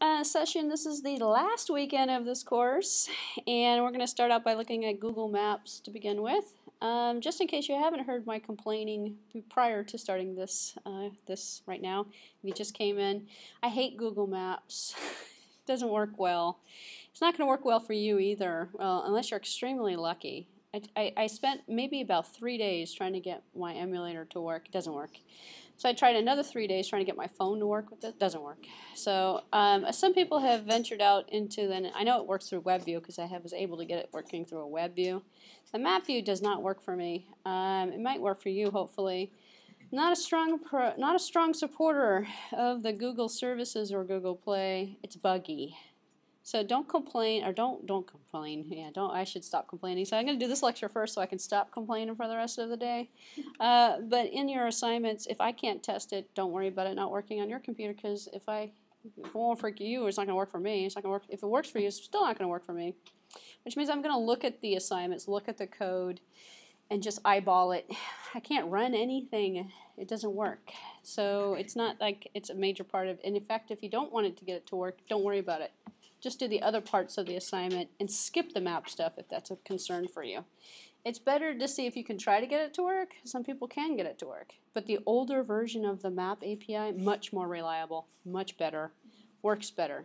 uh, session. This is the last weekend of this course, and we're going to start out by looking at Google Maps to begin with. Um, just in case you haven't heard my complaining prior to starting this, uh, this right now, if you just came in, I hate Google Maps. it doesn't work well. It's not going to work well for you either, well, unless you're extremely lucky. I, I, I spent maybe about three days trying to get my emulator to work. It doesn't work. So I tried another three days trying to get my phone to work with it. Doesn't work. So um, some people have ventured out into, then I know it works through WebView because I have, was able to get it working through a WebView. The map view does not work for me. Um, it might work for you, hopefully. Not a strong, pro, not a strong supporter of the Google services or Google Play. It's buggy. So don't complain, or don't don't complain. Yeah, don't. I should stop complaining. So I'm going to do this lecture first, so I can stop complaining for the rest of the day. Uh, but in your assignments, if I can't test it, don't worry about it not working on your computer, because if I if it won't work for you, it's not going to work for me. It's not going to work. If it works for you, it's still not going to work for me. Which means I'm going to look at the assignments, look at the code, and just eyeball it. I can't run anything. It doesn't work. So it's not like it's a major part of. And in fact, if you don't want it to get it to work, don't worry about it just do the other parts of the assignment and skip the map stuff if that's a concern for you. It's better to see if you can try to get it to work. Some people can get it to work. But the older version of the map API, much more reliable, much better, works better.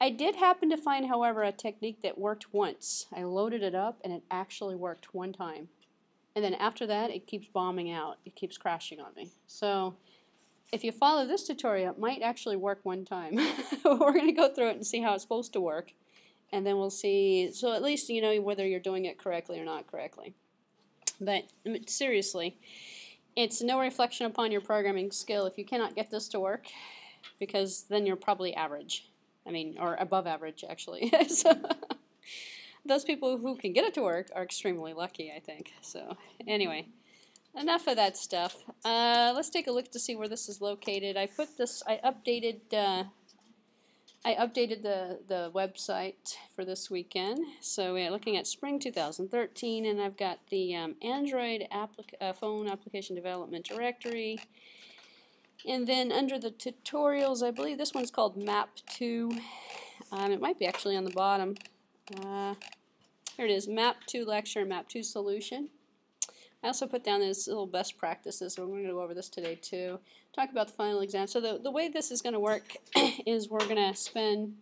I did happen to find, however, a technique that worked once. I loaded it up and it actually worked one time. And then after that, it keeps bombing out. It keeps crashing on me. So if you follow this tutorial, it might actually work one time. We're going to go through it and see how it's supposed to work. And then we'll see, so at least you know whether you're doing it correctly or not correctly. But seriously, it's no reflection upon your programming skill if you cannot get this to work, because then you're probably average. I mean, or above average, actually. so, those people who can get it to work are extremely lucky, I think. So, anyway enough of that stuff. Uh, let's take a look to see where this is located. I put this, I updated, uh, I updated the, the website for this weekend. So we're looking at spring 2013, and I've got the um, Android applic uh, phone application development directory. And then under the tutorials, I believe this one's called Map 2. Um, it might be actually on the bottom. Uh, here it is, Map 2 lecture, Map 2 solution. I also put down these little best practices, so we're going to go over this today too. Talk about the final exam. So the, the way this is going to work is we're going to spend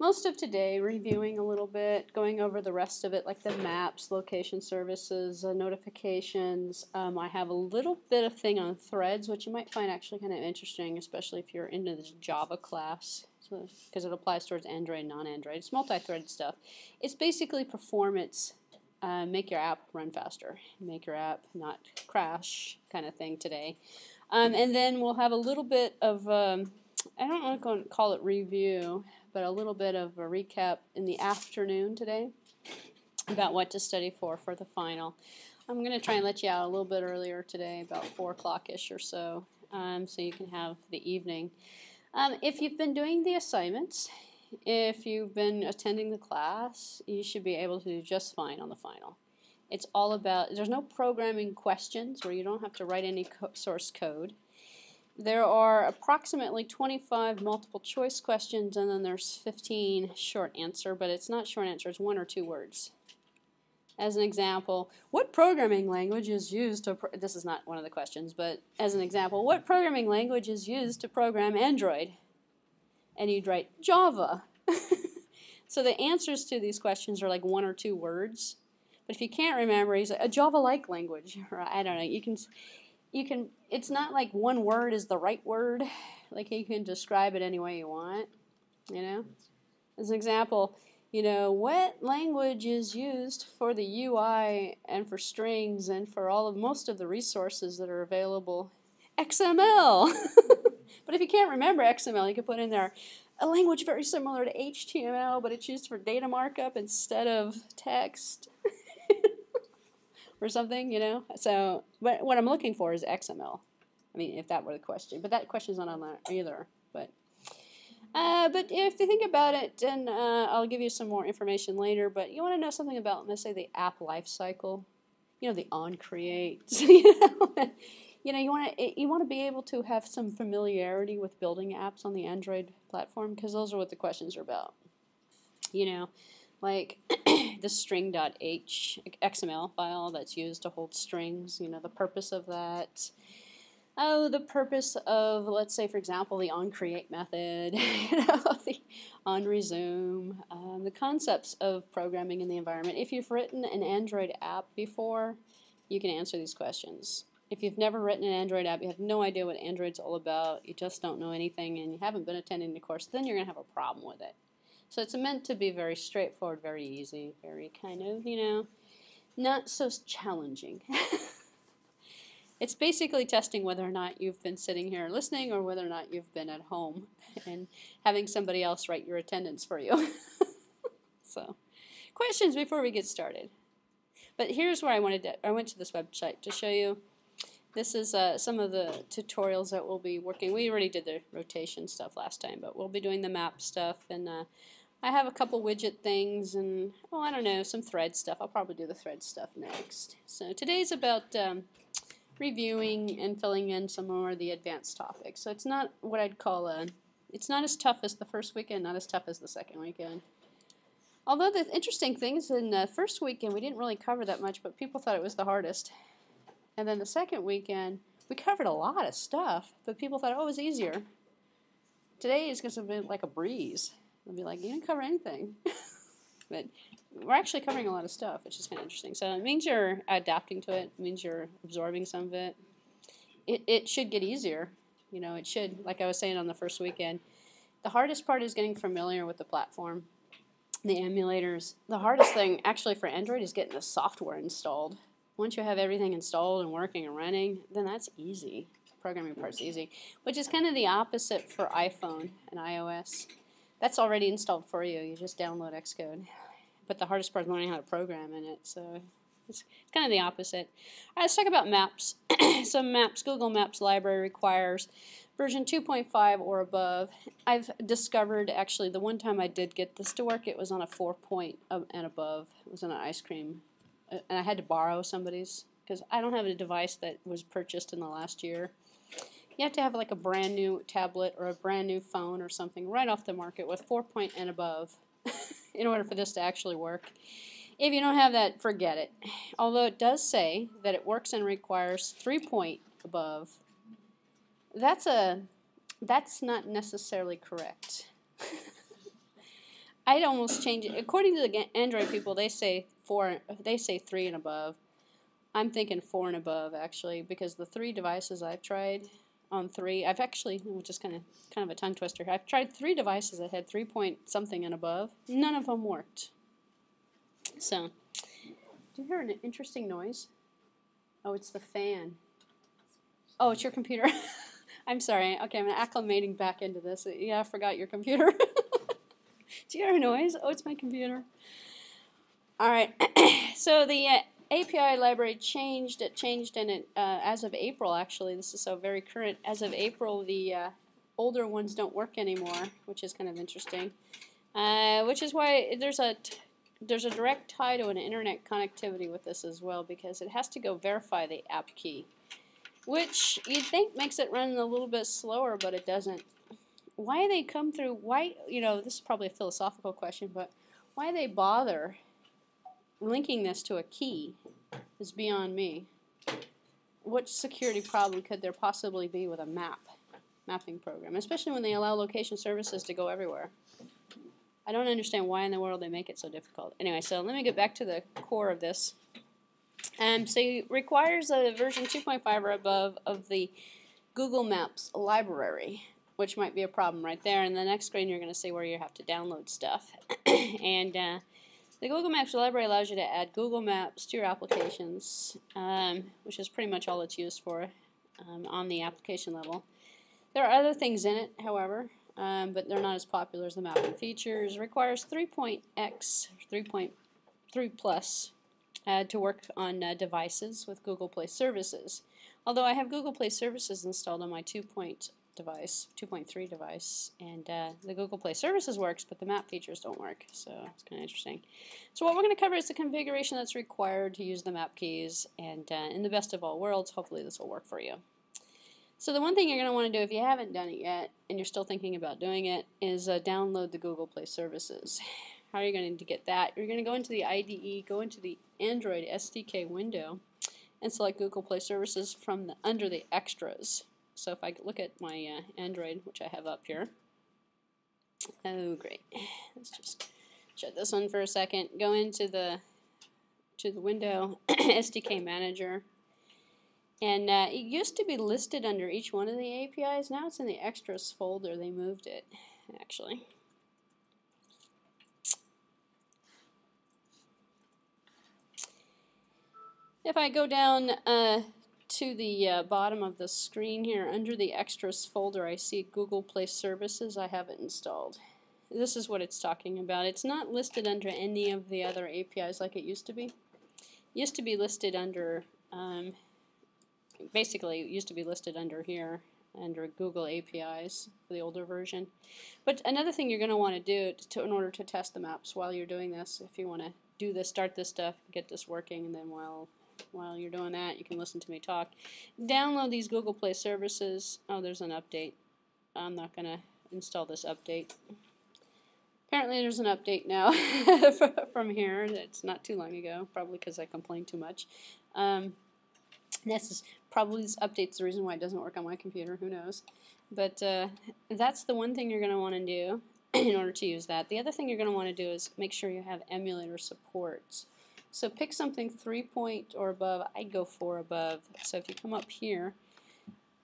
most of today reviewing a little bit, going over the rest of it, like the maps, location services, uh, notifications. Um, I have a little bit of thing on threads, which you might find actually kind of interesting, especially if you're into this Java class, because so, it applies towards Android, non-Android. It's multi-thread stuff. It's basically performance uh, make your app run faster, make your app not crash kind of thing today. Um, and then we'll have a little bit of, um, I don't want to call it review, but a little bit of a recap in the afternoon today about what to study for for the final. I'm going to try and let you out a little bit earlier today, about 4 o'clock-ish or so, um, so you can have the evening. Um, if you've been doing the assignments, if you've been attending the class, you should be able to do just fine on the final. It's all about, there's no programming questions where you don't have to write any co source code. There are approximately 25 multiple choice questions and then there's 15 short answer, but it's not short answer, it's one or two words. As an example, what programming language is used to, this is not one of the questions, but as an example, what programming language is used to program Android? And you'd write Java. so the answers to these questions are like one or two words. But if you can't remember, he's like a Java-like language, or I don't know. You can, you can. It's not like one word is the right word. Like you can describe it any way you want. You know, as an example, you know what language is used for the UI and for strings and for all of most of the resources that are available. XML. But if you can't remember XML, you can put in there a language very similar to HTML, but it's used for data markup instead of text. or something, you know? So, but what I'm looking for is XML. I mean, if that were the question. But that question's not on there either. But uh, but if you think about it, and uh, I'll give you some more information later, but you want to know something about, let's say, the app lifecycle, you know, the on create, you know, you know you want to you want to be able to have some familiarity with building apps on the Android platform because those are what the questions are about. You know, like the string.h XML file that's used to hold strings. You know, the purpose of that. Oh, the purpose of, let's say, for example, the onCreate method, you know, the onResume, um, the concepts of programming in the environment. If you've written an Android app before, you can answer these questions. If you've never written an Android app, you have no idea what Android's all about, you just don't know anything, and you haven't been attending the course, then you're going to have a problem with it. So it's meant to be very straightforward, very easy, very kind of, you know, not so challenging. it's basically testing whether or not you've been sitting here listening or whether or not you've been at home and having somebody else write your attendance for you. so, questions before we get started. But here's where I wanted to, I went to this website to show you this is uh, some of the tutorials that we'll be working. We already did the rotation stuff last time, but we'll be doing the map stuff. And uh, I have a couple widget things and, oh, I don't know, some thread stuff. I'll probably do the thread stuff next. So today's about um, reviewing and filling in some more of the advanced topics. So it's not what I'd call a, it's not as tough as the first weekend, not as tough as the second weekend. Although the interesting thing is in the first weekend we didn't really cover that much, but people thought it was the hardest. And then the second weekend, we covered a lot of stuff, but people thought, oh, it was easier. Today is going to be like a breeze. They'll be like, you didn't cover anything. but we're actually covering a lot of stuff, which is kind of interesting. So it means you're adapting to it. It means you're absorbing some of it. It, it should get easier. You know, it should, like I was saying on the first weekend, the hardest part is getting familiar with the platform, the emulators. The hardest thing, actually, for Android is getting the software installed. Once you have everything installed and working and running, then that's easy. Programming part's easy, which is kind of the opposite for iPhone and iOS. That's already installed for you. You just download Xcode. But the hardest part is learning how to program in it. So it's kind of the opposite. All right, let's talk about maps. so maps, Google Maps library requires version 2.5 or above. I've discovered actually the one time I did get this to work, it was on a 4 point um, and above. It was on an ice cream and I had to borrow somebody's because I don't have a device that was purchased in the last year. You have to have like a brand new tablet or a brand new phone or something right off the market with 4 point and above in order for this to actually work. If you don't have that, forget it. Although it does say that it works and requires 3 point above, that's a that's not necessarily correct. I'd almost change it. According to the Android people, they say four. They say three and above. I'm thinking four and above actually, because the three devices I've tried on three, I've actually, which is kind of kind of a tongue twister. I've tried three devices that had three point something and above. None of them worked. So, do you hear an interesting noise? Oh, it's the fan. Oh, it's your computer. I'm sorry. Okay, I'm acclimating back into this. Yeah, I forgot your computer. Do you hear a noise? Oh, it's my computer. All right. so the uh, API library changed. It changed in it uh, as of April. Actually, this is so very current. As of April, the uh, older ones don't work anymore, which is kind of interesting. Uh, which is why there's a there's a direct tie to an internet connectivity with this as well because it has to go verify the app key, which you'd think makes it run a little bit slower, but it doesn't why they come through, why, you know, this is probably a philosophical question, but why they bother linking this to a key is beyond me. What security problem could there possibly be with a map, mapping program, especially when they allow location services to go everywhere? I don't understand why in the world they make it so difficult. Anyway, so let me get back to the core of this. Um, so it requires a version 2.5 or above of the Google Maps library which might be a problem right there. And the next screen, you're going to see where you have to download stuff. and uh, the Google Maps library allows you to add Google Maps to your applications, um, which is pretty much all it's used for um, on the application level. There are other things in it, however, um, but they're not as popular as the mapping features. Requires 3.x, 3.3 plus, uh, to work on uh, devices with Google Play Services. Although I have Google Play Services installed on my 2.0 device, 2.3 device, and uh, the Google Play Services works, but the map features don't work, so it's kind of interesting. So what we're going to cover is the configuration that's required to use the map keys, and uh, in the best of all worlds, hopefully this will work for you. So the one thing you're going to want to do if you haven't done it yet and you're still thinking about doing it is uh, download the Google Play Services. How are you going to get that? You're going to go into the IDE, go into the Android SDK window, and select Google Play Services from the, under the extras. So if I look at my uh, Android, which I have up here, oh great, let's just shut this one for a second. Go into the to the window SDK Manager, and uh, it used to be listed under each one of the APIs. Now it's in the extras folder. They moved it actually. If I go down uh, to the uh, bottom of the screen here, under the extras folder, I see Google Play Services. I have it installed. This is what it's talking about. It's not listed under any of the other APIs like it used to be. It used to be listed under, um, basically, it used to be listed under here, under Google APIs for the older version. But another thing you're going to want to do to, in order to test the maps while you're doing this, if you want to do this, start this stuff, get this working, and then while while you're doing that, you can listen to me talk. Download these Google Play services. Oh, there's an update. I'm not going to install this update. Apparently there's an update now from here. It's not too long ago, probably because I complained too much. Um, this is probably this update's the reason why it doesn't work on my computer. Who knows? But uh, that's the one thing you're going to want to do in order to use that. The other thing you're going to want to do is make sure you have emulator support. So pick something 3 point or above. I'd go 4 above. So if you come up here,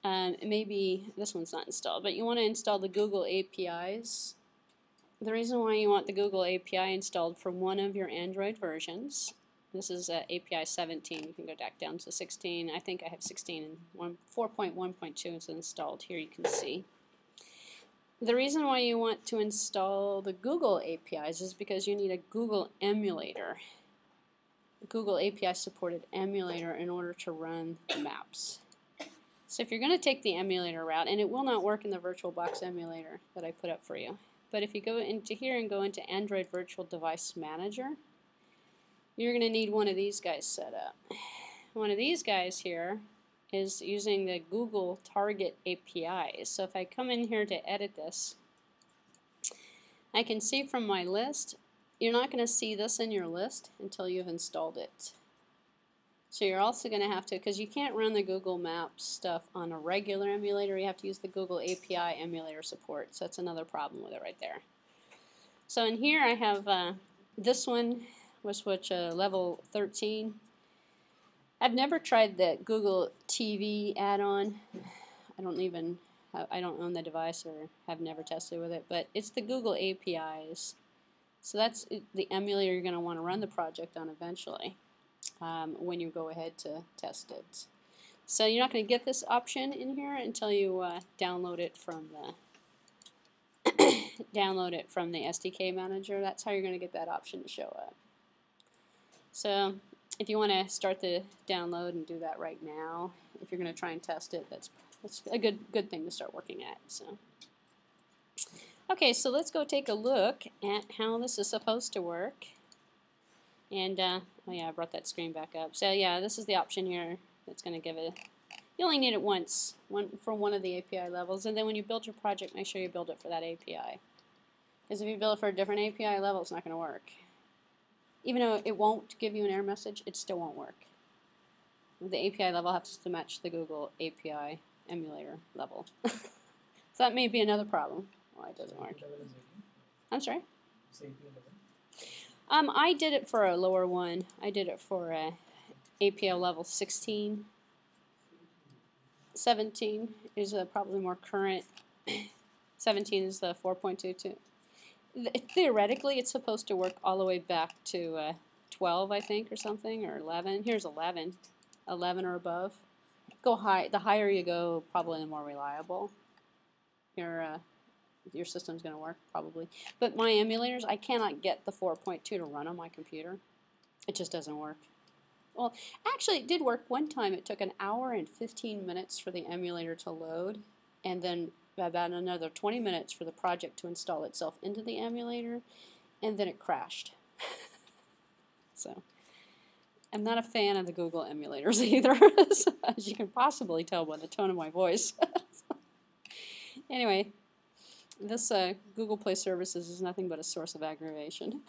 um, maybe this one's not installed, but you want to install the Google APIs. The reason why you want the Google API installed for one of your Android versions, this is uh, API 17, you can go back down to 16, I think I have 16 and 4.1.2 is installed, here you can see. The reason why you want to install the Google APIs is because you need a Google emulator. Google API supported emulator in order to run the maps. So if you're going to take the emulator route, and it will not work in the VirtualBox emulator that I put up for you, but if you go into here and go into Android Virtual Device Manager, you're going to need one of these guys set up. One of these guys here is using the Google Target API. So if I come in here to edit this, I can see from my list you're not going to see this in your list until you've installed it. So you're also going to have to, because you can't run the Google Maps stuff on a regular emulator, you have to use the Google API emulator support. So that's another problem with it right there. So in here I have uh, this one, was which uh, level 13. I've never tried the Google TV add-on. I don't even, I don't own the device or have never tested with it, but it's the Google APIs. So that's the emulator you're going to want to run the project on eventually um, when you go ahead to test it. So you're not going to get this option in here until you uh, download it from the download it from the SDK manager. That's how you're going to get that option to show up. So if you want to start the download and do that right now, if you're going to try and test it, that's that's a good good thing to start working at. So. Okay, so let's go take a look at how this is supposed to work. And, uh, oh yeah, I brought that screen back up. So yeah, this is the option here that's going to give it, you only need it once, one for one of the API levels. And then when you build your project, make sure you build it for that API. Because if you build it for a different API level, it's not going to work. Even though it won't give you an error message, it still won't work. The API level has to match the Google API emulator level. so that may be another problem. Why it doesn't work. I'm sorry? Um, I did it for a lower one. I did it for a API level 16. 17 is probably more current. 17 is the 4.22. Theoretically, it's supposed to work all the way back to uh, 12, I think, or something, or 11. Here's 11. 11 or above. Go high. The higher you go, probably the more reliable. Your uh, your system's going to work, probably. But my emulators, I cannot get the 4.2 to run on my computer. It just doesn't work. Well, actually, it did work one time. It took an hour and 15 minutes for the emulator to load, and then about another 20 minutes for the project to install itself into the emulator, and then it crashed. so, I'm not a fan of the Google emulators either, as you can possibly tell by the tone of my voice. anyway, this uh, Google Play Services is nothing but a source of aggravation.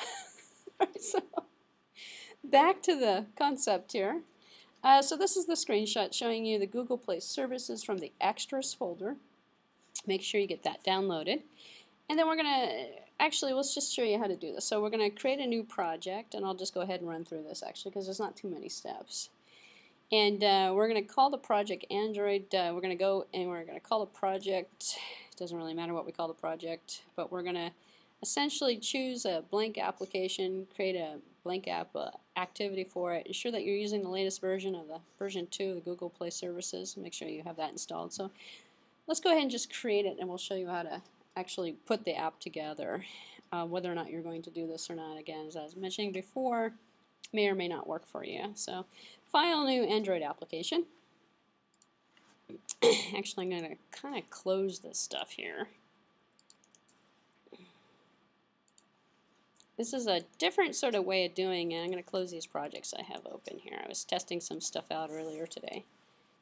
so, back to the concept here. Uh, so this is the screenshot showing you the Google Play Services from the Extras folder. Make sure you get that downloaded. And then we're going to, actually, let's just show you how to do this. So we're going to create a new project, and I'll just go ahead and run through this, actually, because there's not too many steps. And uh, we're going to call the project Android. Uh, we're going to go and we're going to call the project, doesn't really matter what we call the project, but we're going to essentially choose a blank application, create a blank app uh, activity for it. Ensure that you're using the latest version of the version 2 of the Google Play Services. Make sure you have that installed. So let's go ahead and just create it and we'll show you how to actually put the app together. Uh, whether or not you're going to do this or not, again, as I was mentioning before, may or may not work for you. So file new Android application. actually, I'm going to kind of close this stuff here. This is a different sort of way of doing it. I'm going to close these projects I have open here. I was testing some stuff out earlier today.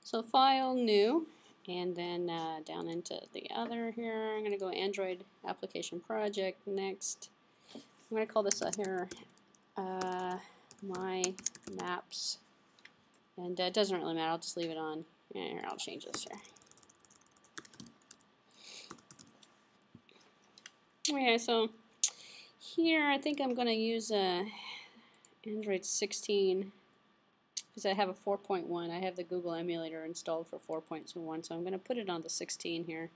So File, New, and then uh, down into the other here. I'm going to go Android Application Project next. I'm going to call this uh, here uh, My Maps. And uh, it doesn't really matter. I'll just leave it on. Yeah, here, I'll change this here. Okay, so here I think I'm going to use a Android 16 because I have a 4.1. I have the Google emulator installed for 4.1 so I'm going to put it on the 16 here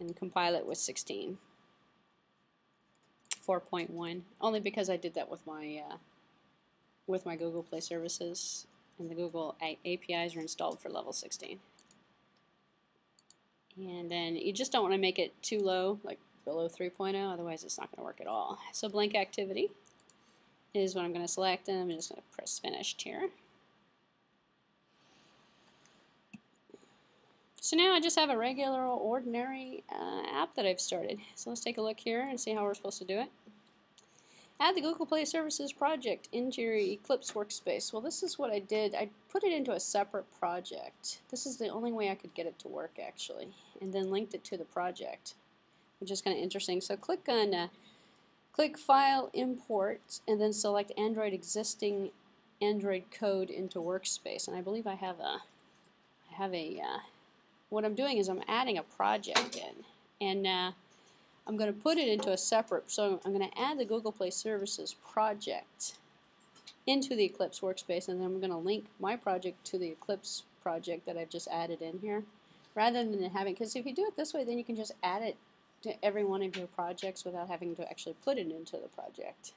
and compile it with 16. 4.1 only because I did that with my uh, with my Google Play services and the Google APIs are installed for level 16. And then you just don't want to make it too low, like below 3.0, otherwise it's not going to work at all. So blank activity is what I'm going to select, and I'm just going to press finished here. So now I just have a regular ordinary uh, app that I've started. So let's take a look here and see how we're supposed to do it. Add the Google Play Services project into your Eclipse workspace. Well, this is what I did. I put it into a separate project. This is the only way I could get it to work, actually, and then linked it to the project which is kind of interesting. So click on uh, click File, Import, and then select Android existing Android code into Workspace. And I believe I have a I have a uh, what I'm doing is I'm adding a project in, and uh, I'm going to put it into a separate. So I'm going to add the Google Play Services project into the Eclipse workspace, and then I'm going to link my project to the Eclipse project that I've just added in here, rather than having. Because if you do it this way, then you can just add it to every one of your projects without having to actually put it into the project.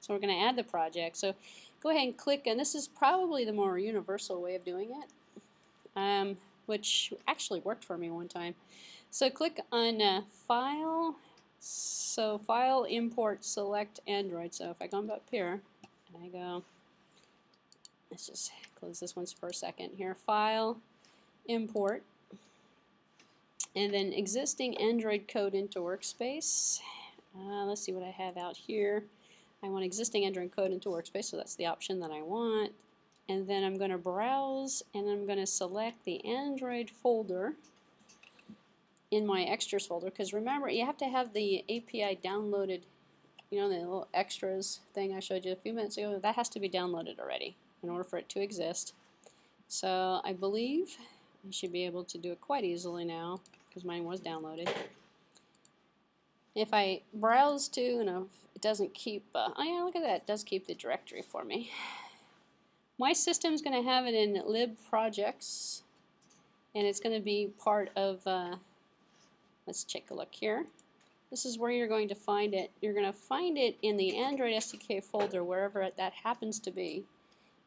So we're going to add the project. So go ahead and click, and this is probably the more universal way of doing it, um, which actually worked for me one time. So click on uh, File, so File, Import, Select Android. So if I come up here, and I go, let's just close this one for a second here, File, Import, and then existing Android code into Workspace. Uh, let's see what I have out here. I want existing Android code into Workspace, so that's the option that I want. And then I'm going to browse and I'm going to select the Android folder in my extras folder because remember you have to have the API downloaded you know the little extras thing I showed you a few minutes ago that has to be downloaded already in order for it to exist so I believe you should be able to do it quite easily now because mine was downloaded. If I browse to, you know, it doesn't keep, uh, oh yeah, look at that, it does keep the directory for me. My system's going to have it in lib projects, and it's going to be part of, uh, let's take a look here. This is where you're going to find it. You're going to find it in the Android SDK folder, wherever that happens to be,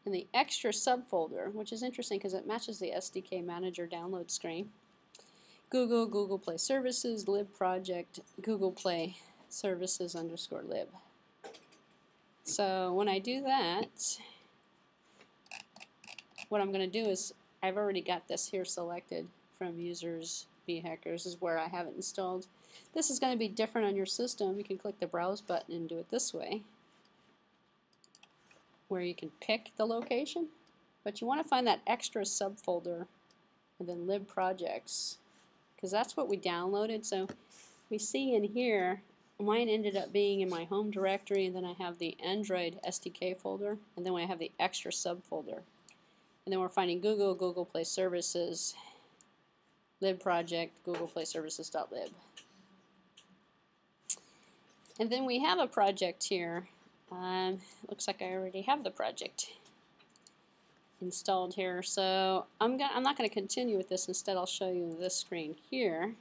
in the extra subfolder, which is interesting because it matches the SDK Manager download screen. Google, Google Play Services, lib project, Google Play Services underscore lib. So when I do that, what I'm going to do is I've already got this here selected from users bheckers is where I have it installed. This is going to be different on your system. You can click the browse button and do it this way. where you can pick the location, but you want to find that extra subfolder and then lib projects because that's what we downloaded. So we see in here, mine ended up being in my home directory and then I have the Android SDK folder and then I have the extra subfolder. And then we're finding Google, Google Play Services, lib project, Google Play Services.lib. And then we have a project here. Um, looks like I already have the project installed here. So I'm, gonna, I'm not going to continue with this. Instead, I'll show you this screen here.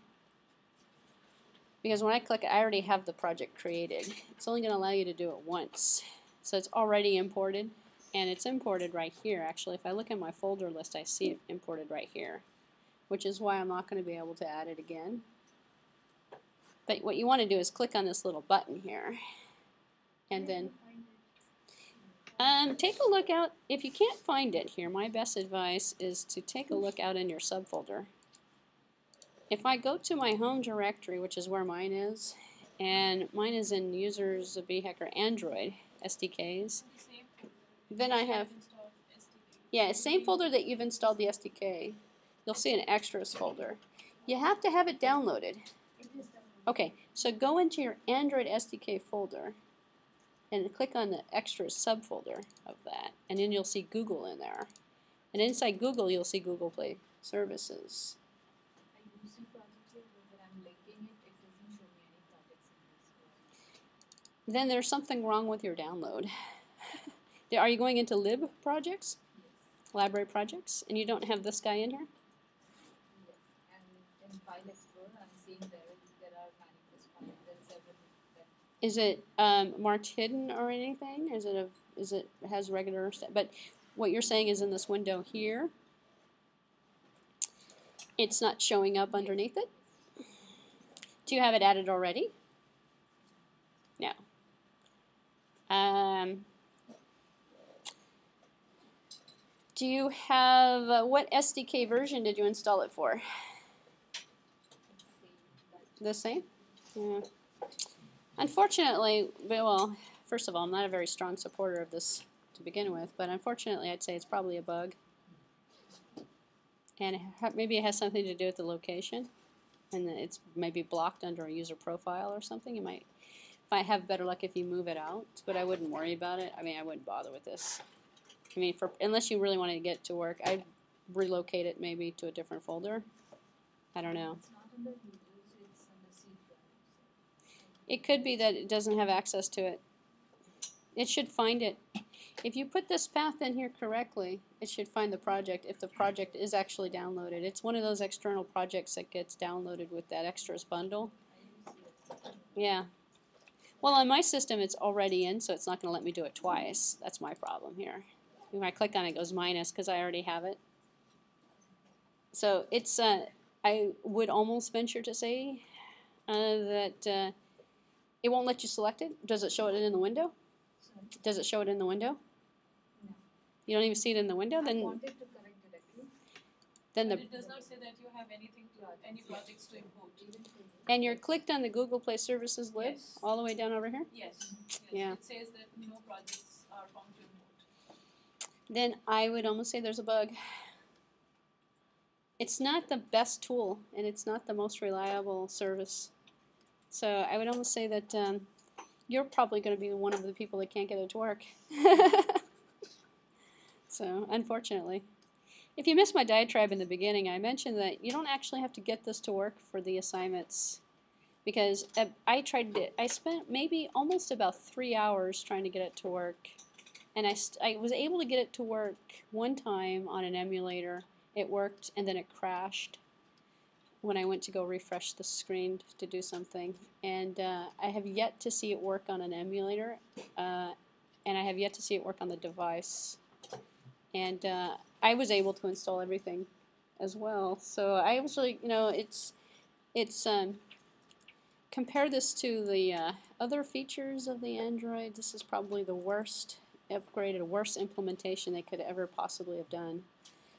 Because when I click, I already have the project created. It's only going to allow you to do it once. So it's already imported. And it's imported right here. Actually, if I look in my folder list, I see it imported right here. Which is why I'm not going to be able to add it again. But what you want to do is click on this little button here. And then um, take a look out, if you can't find it here, my best advice is to take a look out in your subfolder. If I go to my home directory, which is where mine is, and mine is in users of BHecker Android SDKs, then I have, yeah, same folder that you've installed the SDK. You'll see an extras folder. You have to have it downloaded. Okay, so go into your Android SDK folder and click on the extras subfolder of that, and then you'll see Google in there. And inside Google, you'll see Google Play Services. I use the project here, but when I'm linking it, it doesn't show me any projects in this. Then there's something wrong with your download. Are you going into lib projects, Yes, library projects, and you don't have this guy in here? yes. And in File Explorer, I'm seeing there there are manifest files. There's several that Is it um, marked hidden or anything? Is it a is it has regular but what you're saying is in this window here it's not showing up underneath it? Do you have it added already? No. Um, do you have uh, what SDK version did you install it for? The same? Yeah. Unfortunately, well, first of all, I'm not a very strong supporter of this to begin with, but unfortunately, I'd say it's probably a bug. And maybe it has something to do with the location, and it's maybe blocked under a user profile or something. You might, might have better luck if you move it out, but I wouldn't worry about it. I mean, I wouldn't bother with this. I mean, for unless you really wanted to get to work, I'd relocate it maybe to a different folder. I don't know. It's not under users, it's under C drive. It could be that it doesn't have access to it. It should find it. If you put this path in here correctly, it should find the project if the project is actually downloaded. It's one of those external projects that gets downloaded with that extras bundle. Yeah. Well, on my system, it's already in, so it's not going to let me do it twice. That's my problem here. When I click on it, it goes minus because I already have it. So it's, uh, I would almost venture to say uh, that uh, it won't let you select it. Does it show it in the window? Sorry. Does it show it in the window? No. You don't even see it in the window? I Then, wanted to correct directly. then the it does not say that you have anything to, add, any projects to import. Even and you're clicked on the Google Play Services lib Yes. all the way down over here. Yes, yes, Yeah. it says that no projects are found to import. then I would almost say there's a bug. It's not the best tool and it's not the most reliable service. So I would almost say that um, you're probably going to be one of the people that can't get it to work. so unfortunately. If you missed my diatribe in the beginning, I mentioned that you don't actually have to get this to work for the assignments because uh, I tried to, I spent maybe almost about three hours trying to get it to work and I, I was able to get it to work one time on an emulator. It worked, and then it crashed when I went to go refresh the screen to do something. And uh, I have yet to see it work on an emulator, uh, and I have yet to see it work on the device. And uh, I was able to install everything as well. So I was really, you know, it's it's um, compare this to the uh, other features of the Android. This is probably the worst upgraded, worst implementation they could ever possibly have done.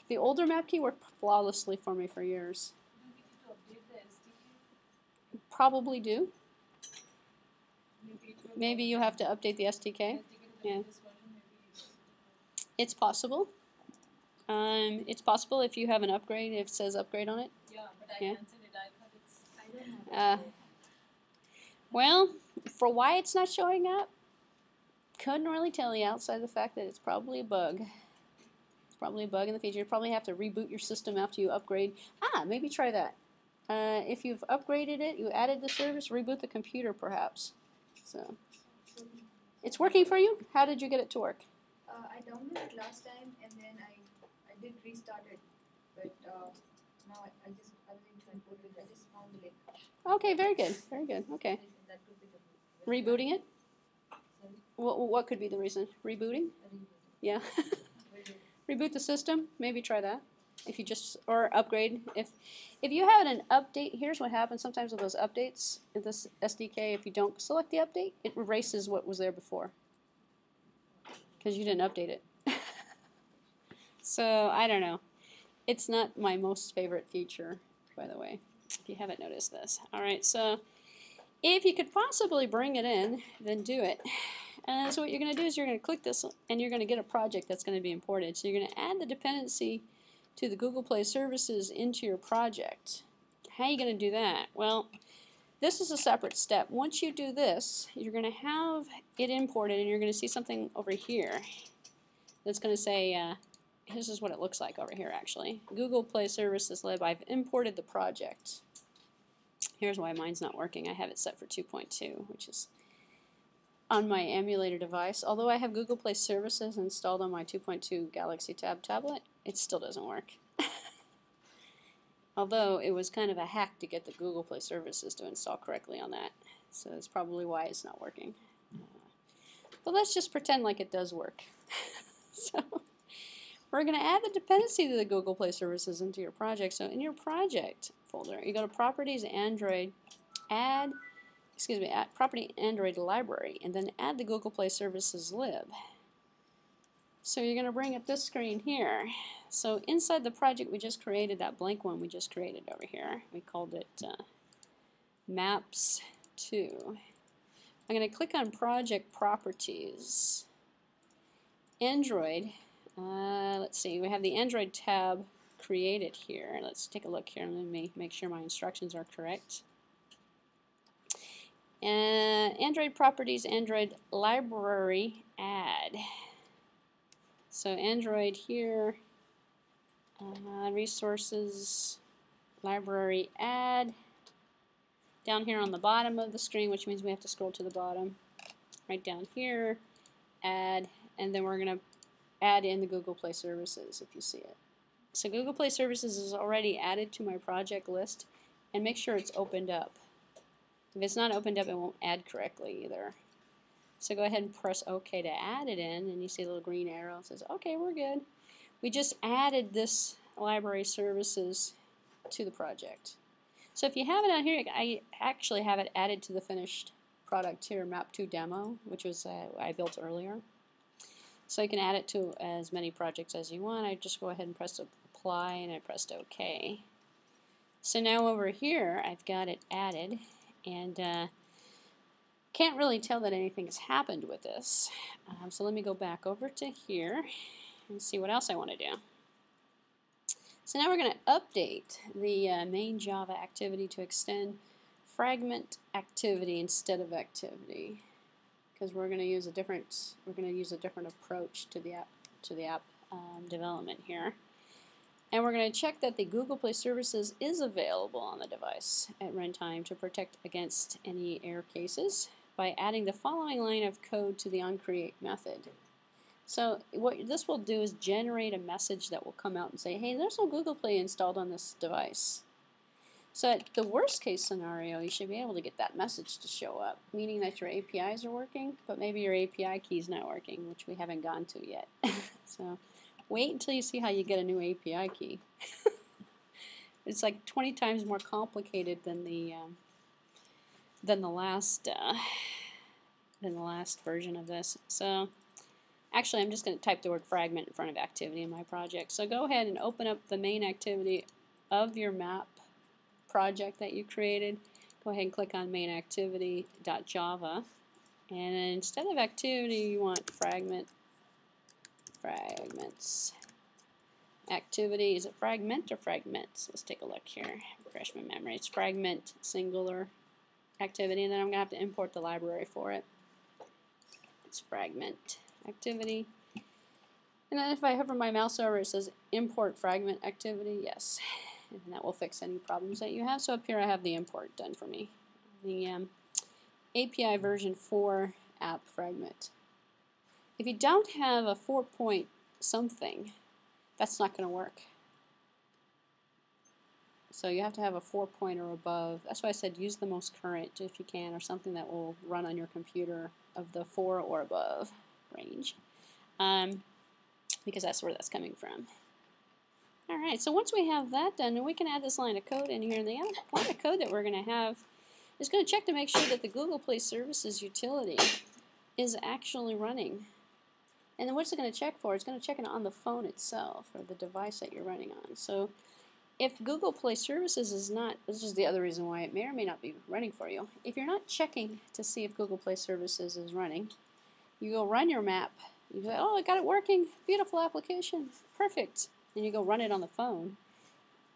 The older map key worked flawlessly for me for years. Do we need to update the SDK? Probably do. Maybe it you have to update the SDK. Yeah. It's possible. Um, it's possible if you have an upgrade, if it says upgrade on it. Yeah, but it, I thought it's, I don't have Uh, well, for why it's not showing up, couldn't really tell you outside the fact that it's probably a bug. It's probably a bug in the feature. You probably have to reboot your system after you upgrade. Ah, maybe try that. Uh, if you've upgraded it, you added the service, reboot the computer perhaps. So, it's working for you? How did you get it to work? Uh, I downloaded it last time and then I, I did restart it, but uh, now I, I just I was able to import it. I just found the link. Okay, very good, very good. Okay. I think that could be the reason. Rebooting it? What, what could be the reason? Rebooting? I didn't use Yeah. it. Where did- reboot the system maybe try that if you just or upgrade. If if you had an update here's what happens sometimes with those updates in this sdk if you don't select the update it erases what was there before. Because you didn't update it. So i don't know. It's not my most favorite feature by the way if you haven't noticed this. All right so if you could possibly bring it in then do it. And so what you're going to do is you're going to click this and you're going to get a project that's going to be imported. So you're going to add the dependency to the Google Play services into your project. How are you going to do that? Well, this is a separate step. Once you do this, you're going to have it imported and you're going to see something over here that's going to say, uh, this is what it looks like over here actually. Google Play Services Lib, I've imported the project. Here's why mine's not working. I have it set for 2.2, which is on my emulator device. Although I have Google Play Services installed on my 2.2 Galaxy Tab tablet, it still doesn't work. Although it was kind of a hack to get the Google Play Services to install correctly on that. So that's probably why it's not working. Uh, but let's just pretend like it does work. so we're going to add the dependency to the Google Play Services into your project. So in your project folder, you go to Properties, Android, Add, excuse me, add property Android library, and then add the Google Play Services lib. So you're going to bring up this screen here. So inside the project we just created, that blank one we just created over here, we called it uh, Maps 2. I'm going to click on Project Properties. Android, uh, let's see, we have the Android tab created here. Let's take a look here let me make sure my instructions are correct. Uh, Android properties, Android library, add. So Android here, uh, resources, library, add. Down here on the bottom of the screen, which means we have to scroll to the bottom. Right down here, add, and then we're going to add in the Google Play Services if you see it. So Google Play Services is already added to my project list, and make sure it's opened up. If it's not opened up, it won't add correctly either. So go ahead and press OK to add it in, and you see a little green arrow says, OK, we're good. We just added this library services to the project. So if you have it on here, I actually have it added to the finished product here, Map2 demo, which was uh, I built earlier. So you can add it to as many projects as you want. I just go ahead and press apply, and I pressed OK. So now over here, I've got it added and uh, can't really tell that anything has happened with this. Um, so let me go back over to here and see what else I want to do. So now we're going to update the uh, main Java activity to extend fragment activity instead of activity because we're going to use a different we're going to use a different approach to the app to the app um, development here. And we're going to check that the Google Play Services is available on the device at runtime to protect against any error cases by adding the following line of code to the onCreate method. So what this will do is generate a message that will come out and say, hey, there's no Google Play installed on this device. So at the worst case scenario, you should be able to get that message to show up, meaning that your APIs are working, but maybe your API key is not working, which we haven't gone to yet. so wait until you see how you get a new API key. it's like 20 times more complicated than the um, than the last uh, than the last version of this. So actually, I'm just going to type the word fragment in front of activity in my project. So go ahead and open up the main activity of your map project that you created. Go ahead and click on main activity.java. And instead of activity, you want fragment fragments. Activity, is it fragment or fragments? Let's take a look here. Refresh my memory. It's fragment singular activity, and then I'm going to have to import the library for it. It's fragment activity. And then if I hover my mouse over, it says import fragment activity. Yes. And that will fix any problems that you have. So up here I have the import done for me. The um, API version 4 app fragment. If you don't have a 4 point something, that's not going to work. So you have to have a 4 point or above. That's why I said use the most current if you can, or something that will run on your computer of the 4 or above range. Um, because that's where that's coming from. Alright, so once we have that done, we can add this line of code in here. And the line of code that we're going to have is going to check to make sure that the Google Play Services utility is actually running. And then what's it going to check for? It's going to check it on the phone itself or the device that you're running on. So if Google Play Services is not, this is the other reason why it may or may not be running for you. If you're not checking to see if Google Play Services is running, you go run your map. You say, oh, I got it working. Beautiful application. Perfect. And you go run it on the phone,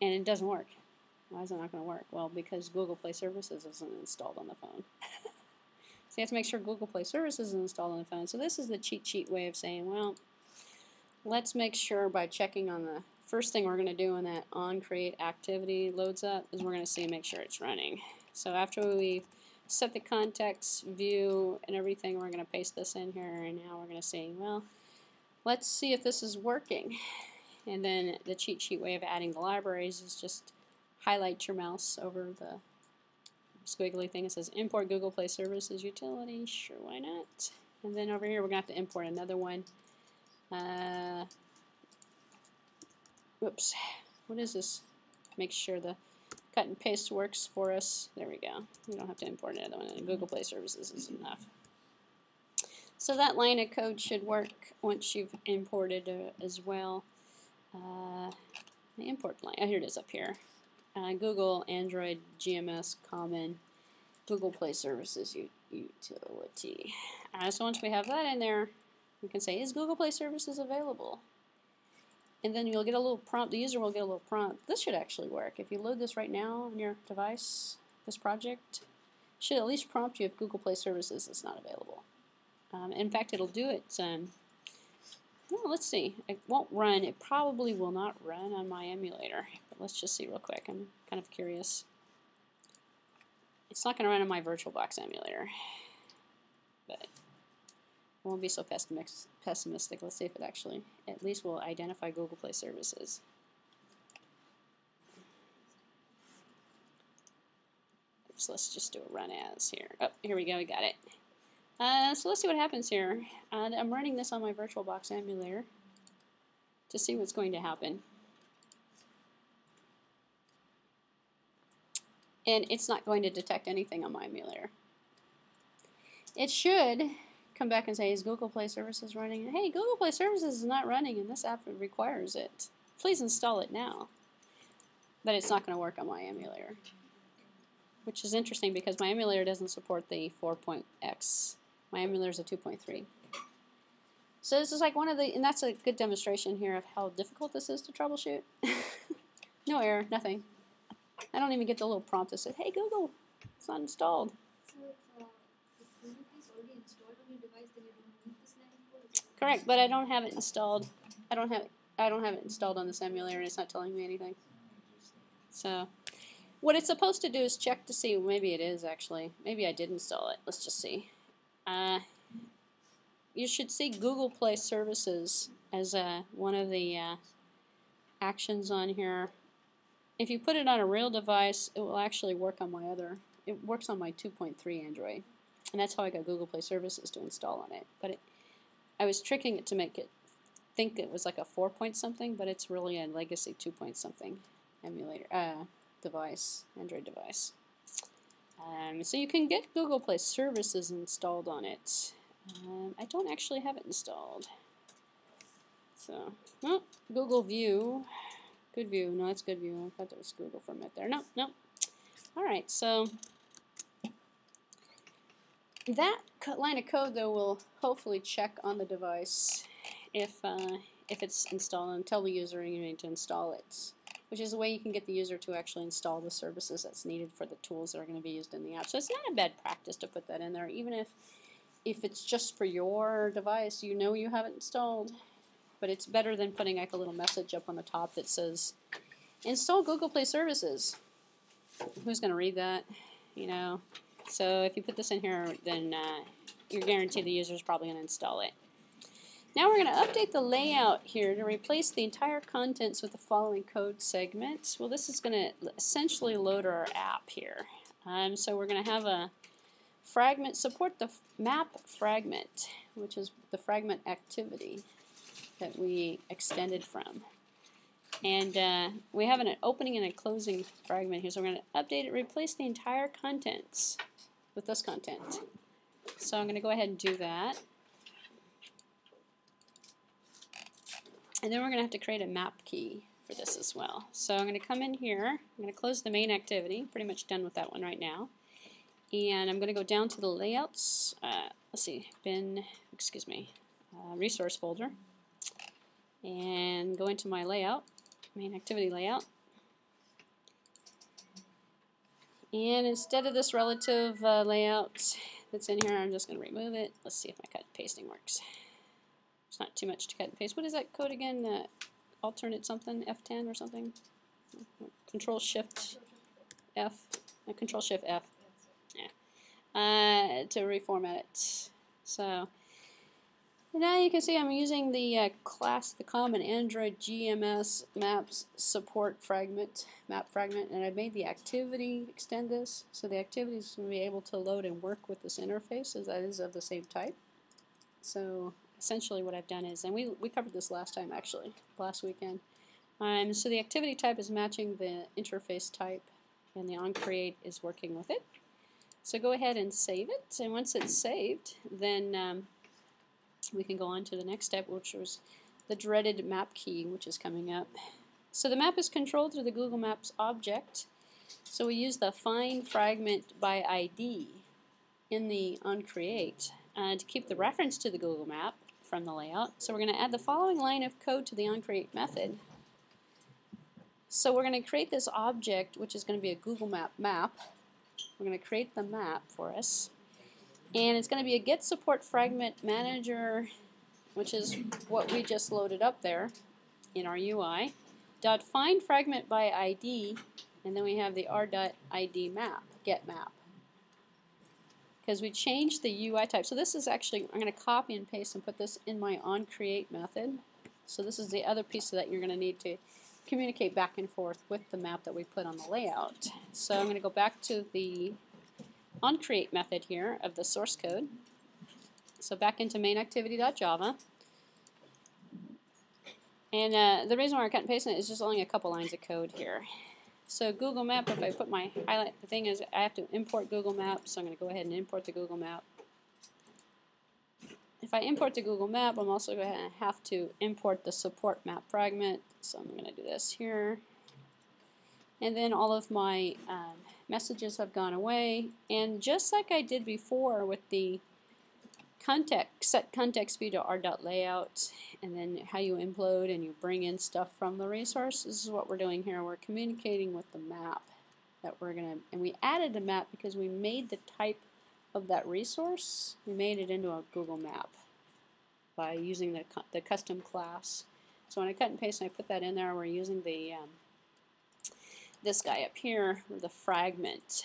and it doesn't work. Why is it not going to work? Well, because Google Play Services isn't installed on the phone. so you have to make sure Google Play Services is installed on the phone. So this is the cheat sheet way of saying, well, let's make sure by checking on the first thing we're going to do when that on create activity loads up is we're going to see make sure it's running. So after we set the context view and everything, we're going to paste this in here and now we're going to see, well, let's see if this is working. And then the cheat sheet way of adding the libraries is just highlight your mouse over the squiggly thing. It says import Google Play Services utility. Sure, why not? And then over here we're going to have to import another one. Uh, whoops. What is this? Make sure the cut and paste works for us. There we go. We don't have to import another one. Google Play Services is enough. So that line of code should work once you've imported uh, as well. Uh, the import line, oh, here it is up here uh, Google Android GMS Common Google Play Services utility. Uh, so once we have that in there, we can say, is Google Play Services available? And then you'll get a little prompt, the user will get a little prompt. This should actually work. If you load this right now on your device, this project, should at least prompt you if Google Play Services is not available. Um, in fact, it'll do it um, well, let's see. It won't run. It probably will not run on my emulator. But let's just see real quick. I'm kind of curious. It's not going to run on my VirtualBox emulator. But I won't be so pessimistic. Let's see if it actually at least will identify Google Play services. Oops, let's just do a run as here. Oh, here we go. We got it. Uh, so let's see what happens here. Uh, I'm running this on my VirtualBox emulator to see what's going to happen. And it's not going to detect anything on my emulator. It should come back and say, is Google Play Services running? Hey, Google Play Services is not running and this app requires it. Please install it now. But it's not going to work on my emulator. Which is interesting because my emulator doesn't support the 4.x my emulator is a 2.3. So this is like one of the, and that's a good demonstration here of how difficult this is to troubleshoot. no error, nothing. I don't even get the little prompt that says, hey Google, it's not installed. Correct, but I don't have it installed. I don't have it, I don't have it installed on this emulator and it's not telling me anything. So what it's supposed to do is check to see, maybe it is actually, maybe I did install it. Let's just see. Uh, you should see Google Play Services as uh, one of the uh, actions on here. If you put it on a real device, it will actually work on my other, it works on my 2.3 Android. And that's how I got Google Play Services to install on it. But it, I was tricking it to make it think it was like a 4 point something, but it's really a legacy 2 point something emulator, uh, device, Android device. Um, so you can get Google Play Services installed on it. Um, I don't actually have it installed. So, well, Google View. Good View. No, that's Good View. I thought that was Google for minute there. No, no. All right, so that line of code, though, will hopefully check on the device if uh, if it's installed and tell the user you need to install it, which is a way you can get the user to actually install the services that's needed for the tools that are going to be used in the app. So it's not a bad practice to put that in there, even if if it's just for your device, you know you have it installed. But it's better than putting like a little message up on the top that says, "Install Google Play services." Who's going to read that? You know. So if you put this in here, then uh, you're guaranteed the user is probably going to install it. Now we're going to update the layout here to replace the entire contents with the following code segments. Well, this is going to essentially load our app here. Um, so we're going to have a fragment, support the map fragment, which is the fragment activity that we extended from. And uh, we have an opening and a closing fragment here, so we're going to update it, replace the entire contents with this content. So I'm going to go ahead and do that. And then we're going to have to create a map key for this as well. So I'm going to come in here, I'm going to close the main activity, pretty much done with that one right now. And I'm going to go down to the layouts, uh, let's see, bin, excuse me, uh, resource folder, and go into my layout, main activity layout. And instead of this relative uh, layout that's in here, I'm just going to remove it. Let's see if my cut pasting works. It's not too much to cut and paste. What is that code again? Uh, alternate something, F10 or something? Control Shift F, uh, Control Shift F. Yeah. Uh, to reformat it. So now you can see I'm using the uh, class, the common Android GMS maps support fragment, map fragment, and I made the activity extend this, so the activity is going to be able to load and work with this interface as that is of the same type. So essentially what I've done is, and we, we covered this last time actually, last weekend. Um, so the activity type is matching the interface type and the onCreate is working with it. So go ahead and save it and once it's saved then um, we can go on to the next step which was the dreaded map key which is coming up. So the map is controlled through the Google Maps object. So we use the find fragment by ID in the onCreate uh, to keep the reference to the Google Map from the layout. So we're going to add the following line of code to the onCreate method. So we're going to create this object, which is going to be a Google Map map. We're going to create the map for us. And it's going to be a get support fragment manager, which is what we just loaded up there in our UI. Dot find fragment by ID, and then we have the r.id map, get map because we changed the UI type. So this is actually, I'm going to copy and paste and put this in my onCreate method. So this is the other piece that you're going to need to communicate back and forth with the map that we put on the layout. So I'm going to go back to the onCreate method here of the source code. So back into mainActivity.java. And uh, the reason why I cut and paste it is just only a couple lines of code here. So Google Map, if I put my highlight, the thing is I have to import Google Maps, so I'm going to go ahead and import the Google Map. If I import the Google Map, I'm also going to have to import the support map fragment. So I'm going to do this here. And then all of my um, messages have gone away. And just like I did before with the context, set context view to r.layout, and then how you implode and you bring in stuff from the resource. This is what we're doing here. We're communicating with the map that we're going to, and we added a map because we made the type of that resource, we made it into a Google map by using the, the custom class. So when I cut and paste and I put that in there, we're using the um, this guy up here, the fragment,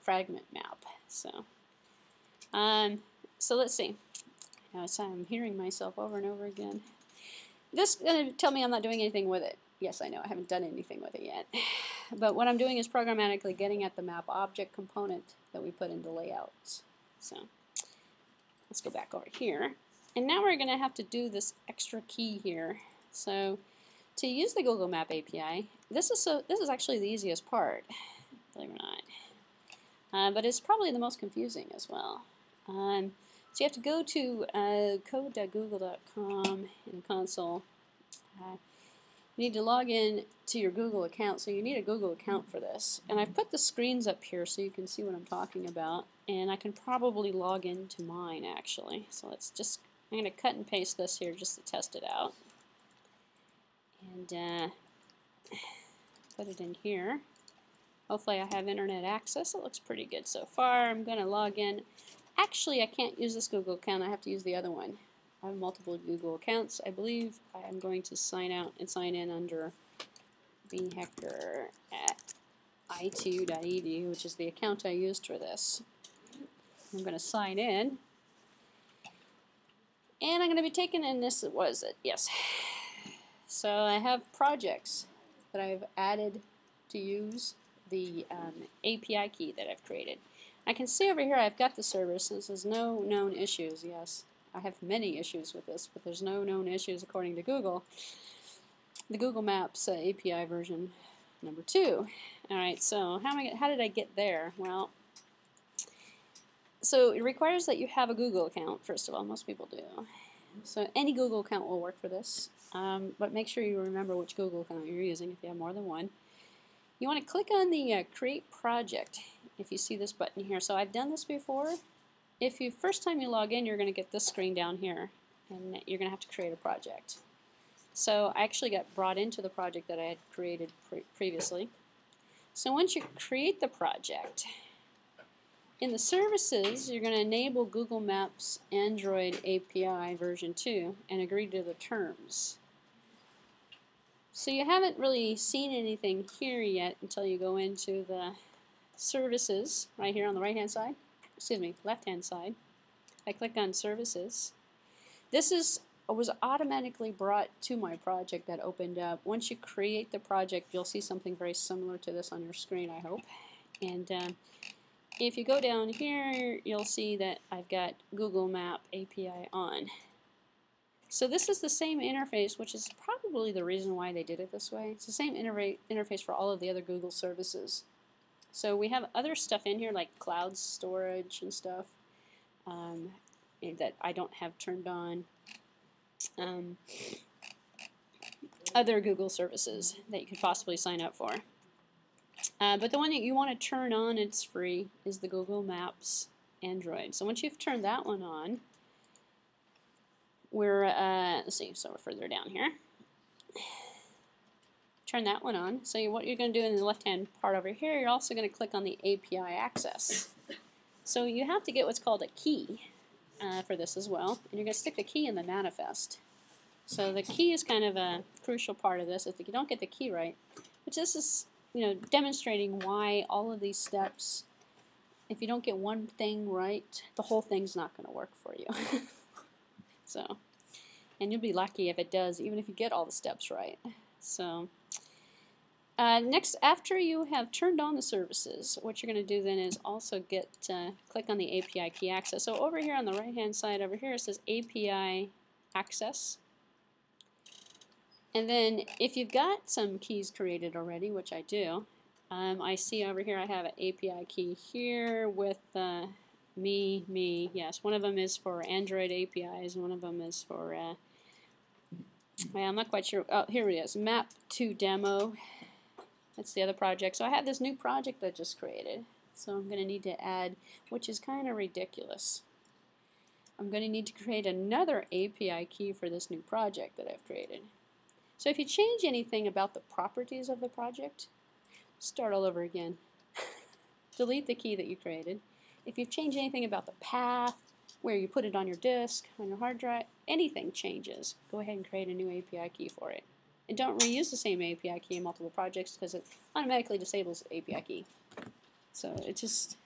fragment map. So, um, so let's see. Now it's I'm hearing myself over and over again. This is going to tell me I'm not doing anything with it. Yes, I know, I haven't done anything with it yet. But what I'm doing is programmatically getting at the map object component that we put into layouts. So let's go back over here. And now we're going to have to do this extra key here. So to use the Google Map API, this is so this is actually the easiest part, believe it or not. Uh, but it's probably the most confusing as well. Um, so you have to go to uh, code.google.com in console. Uh, you need to log in to your Google account, so you need a Google account for this. And I've put the screens up here so you can see what I'm talking about. And I can probably log into mine, actually. So let's just I'm going to cut and paste this here just to test it out. And uh, put it in here. Hopefully I have internet access. It looks pretty good so far. I'm going to log in. Actually, I can't use this Google account. I have to use the other one. I have multiple Google accounts. I believe I am going to sign out and sign in under bhecker at itu.edu, which is the account I used for this. I'm going to sign in. And I'm going to be taking in this, what is it? Yes. So I have projects that I've added to use the um, API key that I've created. I can see over here I've got the service. This is no known issues, yes. I have many issues with this, but there's no known issues according to Google. The Google Maps uh, API version number two. All right, so how, am I, how did I get there? Well, so it requires that you have a Google account, first of all. Most people do. So any Google account will work for this, um, but make sure you remember which Google account you're using if you have more than one. You want to click on the uh, Create Project if you see this button here. So I've done this before. If you first time you log in, you're going to get this screen down here, and you're going to have to create a project. So I actually got brought into the project that I had created pre previously. So once you create the project, in the services, you're going to enable Google Maps Android API version 2 and agree to the terms. So you haven't really seen anything here yet until you go into the services right here on the right hand side, excuse me, left hand side. I click on services. This is was automatically brought to my project that opened up. Once you create the project, you'll see something very similar to this on your screen, I hope. And um, if you go down here, you'll see that I've got Google Map API on. So this is the same interface, which is probably the reason why they did it this way. It's the same interface for all of the other Google services. So we have other stuff in here like cloud storage and stuff um, that I don't have turned on. Um, other Google services that you could possibly sign up for. Uh, but the one that you want to turn on, it's free, is the Google Maps Android. So once you've turned that one on, we're, uh, let's see, so we're further down here. Turn that one on. So what you're going to do in the left-hand part over here, you're also going to click on the API access. So you have to get what's called a key uh, for this as well, and you're going to stick the key in the manifest. So the key is kind of a crucial part of this. If you don't get the key right, which this is you know, demonstrating why all of these steps, if you don't get one thing right, the whole thing's not going to work for you. so, and you'll be lucky if it does, even if you get all the steps right. So, uh, next, after you have turned on the services, what you're going to do then is also get, uh, click on the API key access. So over here on the right hand side over here it says API access. And then if you've got some keys created already, which I do, um, I see over here I have an API key here with uh, me, me. Yes, one of them is for Android APIs, one of them is for, well, I'm not quite sure. Oh, here it is, Map to Demo. That's the other project. So I have this new project I just created. So I'm going to need to add, which is kind of ridiculous. I'm going to need to create another API key for this new project that I've created. So if you change anything about the properties of the project, start all over again. Delete the key that you created. If you've changed anything about the path, where you put it on your disk, on your hard drive, anything changes, go ahead and create a new API key for it. And don't reuse the same API key in multiple projects because it automatically disables API key. So it just,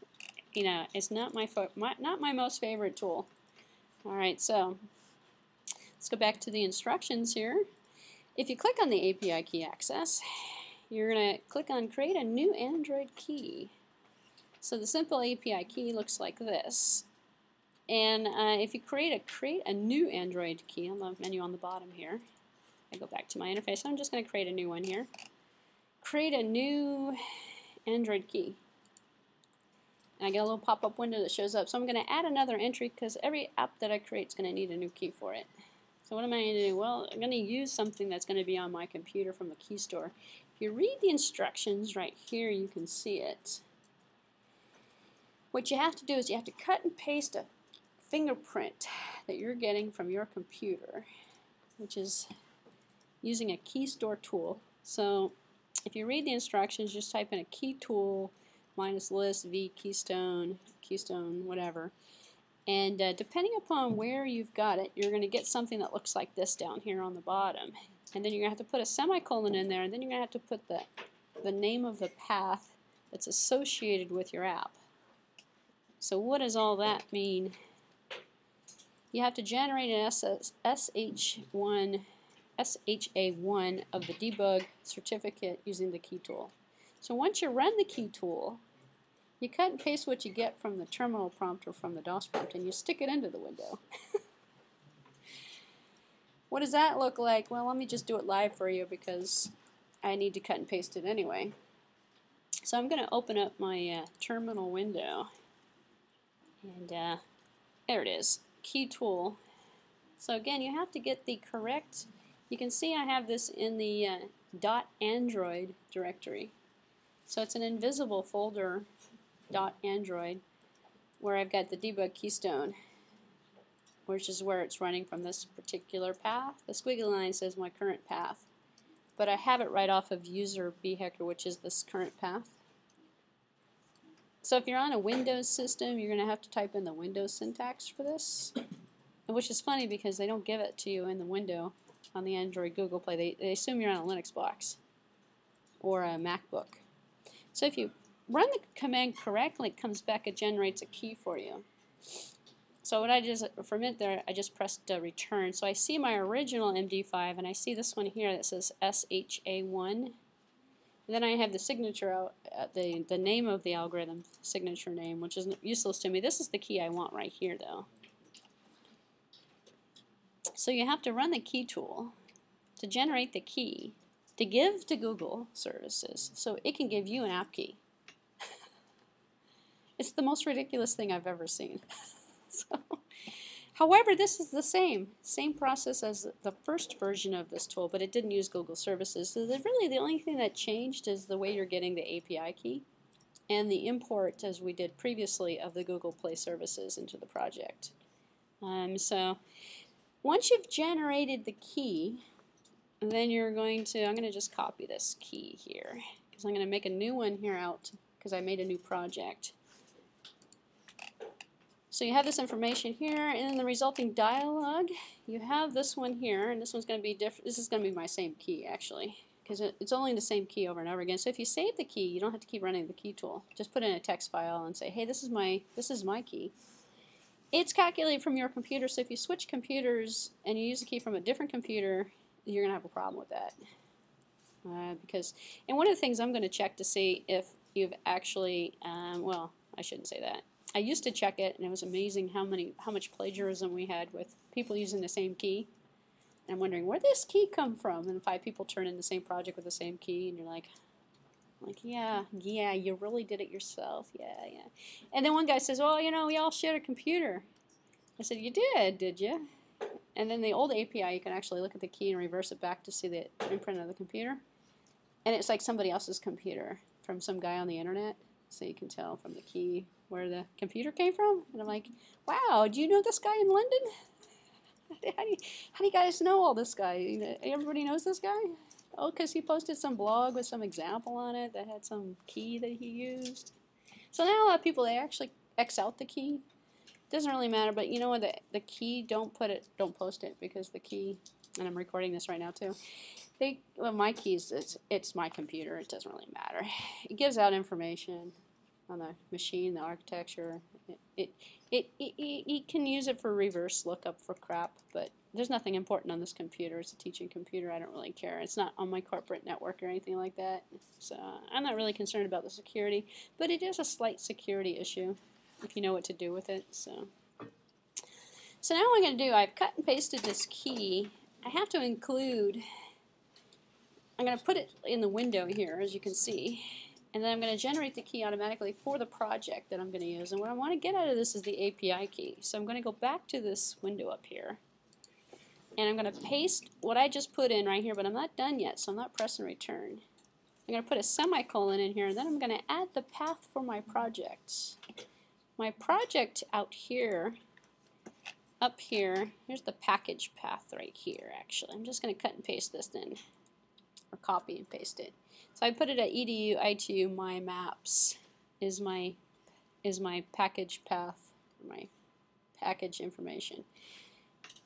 you know, it's not my, my not my most favorite tool. All right, so let's go back to the instructions here. If you click on the API key access, you're going to click on create a new Android key. So the simple API key looks like this. And uh, if you create a create a new Android key on the menu on the bottom here, I go back to my interface. I'm just going to create a new one here. Create a new Android key. And I get a little pop-up window that shows up. So I'm going to add another entry because every app that I create is going to need a new key for it. So what am I going to do? Well, I'm going to use something that's going to be on my computer from the key store. If you read the instructions right here, you can see it. What you have to do is you have to cut and paste a fingerprint that you're getting from your computer, which is using a key store tool. So if you read the instructions, just type in a key tool minus list v keystore, keystore, whatever. And uh, depending upon where you've got it, you're going to get something that looks like this down here on the bottom. And then you're going to have to put a semicolon in there, and then you're going to have to put the, the name of the path that's associated with your app. So what does all that mean? You have to generate an SS, SH1, SHA1 of the debug certificate using the key tool. So once you run the key tool, you cut and paste what you get from the terminal prompt or from the DOS prompt and you stick it into the window. what does that look like? Well, let me just do it live for you because I need to cut and paste it anyway. So I'm going to open up my uh, terminal window and uh, there it is, key tool. So again, you have to get the correct, you can see I have this in the uh, .android directory. So it's an invisible folder .android where I've got the debug keystore which is where it's running from this particular path. The squiggly line says my current path but I have it right off of user bhecker which is this current path. So if you're on a Windows system you're going to have to type in the Windows syntax for this which is funny because they don't give it to you in the window on the Android Google Play. They, they assume you're on a Linux box or a MacBook. So if you run the command correctly, it comes back, it generates a key for you. So what I just, for a minute there, I just pressed uh, return. So I see my original MD5 and I see this one here that says SHA1. And then I have the signature, uh, the, the name of the algorithm, signature name, which is useless to me. This is the key I want right here though. So you have to run the key tool to generate the key to give to Google services so it can give you an app key. it's the most ridiculous thing I've ever seen. so, however, this is the same, same process as the first version of this tool, but it didn't use Google services. So really the only thing that changed is the way you're getting the API key and the import, as we did previously, of the Google Play services into the project. Um, so once you've generated the key, then you're going to, I'm going to just copy this key here because I'm going to make a new one here out because I made a new project. So you have this information here and in the resulting dialog you have this one here and this one's going to be different. This is going to be my same key actually because it's only the same key over and over again. So if you save the key, you don't have to keep running the key tool. Just put in a text file and say, hey, this is my this is my key. It's calculated from your computer, so if you switch computers and you use a key from a different computer, you're going to have a problem with that. Uh, because, and one of the things I'm going to check to see if you've actually, um, well, I shouldn't say that. I used to check it, and it was amazing how many, how much plagiarism we had with people using the same key. And I'm wondering where this key come from, and five people turn in the same project with the same key, and you're like, like, yeah, yeah, you really did it yourself. Yeah, yeah. And then one guy says, well, you know, we all shared a computer. I said, you did, did you? And then the old API, you can actually look at the key and reverse it back to see the imprint of the computer. And it's like somebody else's computer from some guy on the internet. So you can tell from the key where the computer came from. And I'm like, wow, do you know this guy in London? How do you, how do you guys know all this guy? Everybody knows this guy? Oh, because he posted some blog with some example on it that had some key that he used. So now a lot of people, they actually X out the key. Doesn't really matter, but you know what, the, the key, don't put it, don't post it, because the key, and I'm recording this right now too, they, well, my keys, it's, it's my computer, it doesn't really matter. It gives out information on the machine, the architecture. It, it, it, it, it, you can use it for reverse lookup for crap, but there's nothing important on this computer. It's a teaching computer. I don't really care. It's not on my corporate network or anything like that. So I'm not really concerned about the security, but it is a slight security issue if you know what to do with it. So, so now what I'm going to do, I've cut and pasted this key. I have to include, I'm going to put it in the window here, as you can see. And then I'm going to generate the key automatically for the project that I'm going to use. And what I want to get out of this is the API key. So I'm going to go back to this window up here and I'm going to paste what I just put in right here, but I'm not done yet, so I'm not pressing return. I'm going to put a semicolon in here, and then I'm going to add the path for my project. My project out here up here, here's the package path right here actually. I'm just going to cut and paste this in, or copy and paste it. So I put it at edu itu my maps is my is my package path, my package information.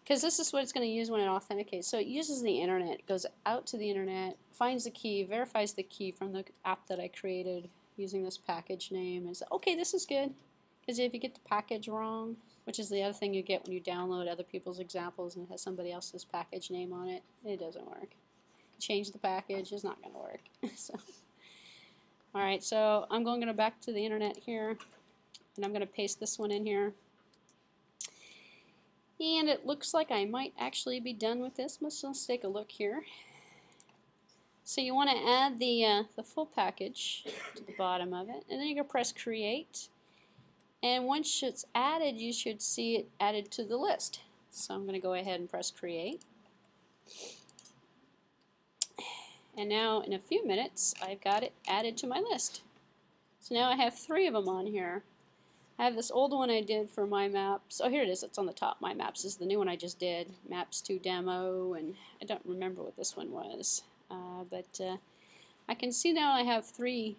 Because this is what it's going to use when it authenticates. So it uses the internet, it goes out to the internet, finds the key, verifies the key from the app that I created using this package name, and says, okay, this is good. Because if you get the package wrong, which is the other thing you get when you download other people's examples and it has somebody else's package name on it, it doesn't work. Change the package, it's not going to work. so, all right, so I'm going to go back to the internet here, and I'm going to paste this one in here. And it looks like I might actually be done with this. Let's, let's take a look here. So you want to add the, uh, the full package to the bottom of it, and then going to press Create. And once it's added, you should see it added to the list. So I'm going to go ahead and press Create. And now in a few minutes, I've got it added to my list. So now I have three of them on here. I have this old one I did for my maps. Oh, here it is. It's on the top. My maps is the new one I just did. Maps 2 demo, and I don't remember what this one was. Uh, but uh, I can see now I have three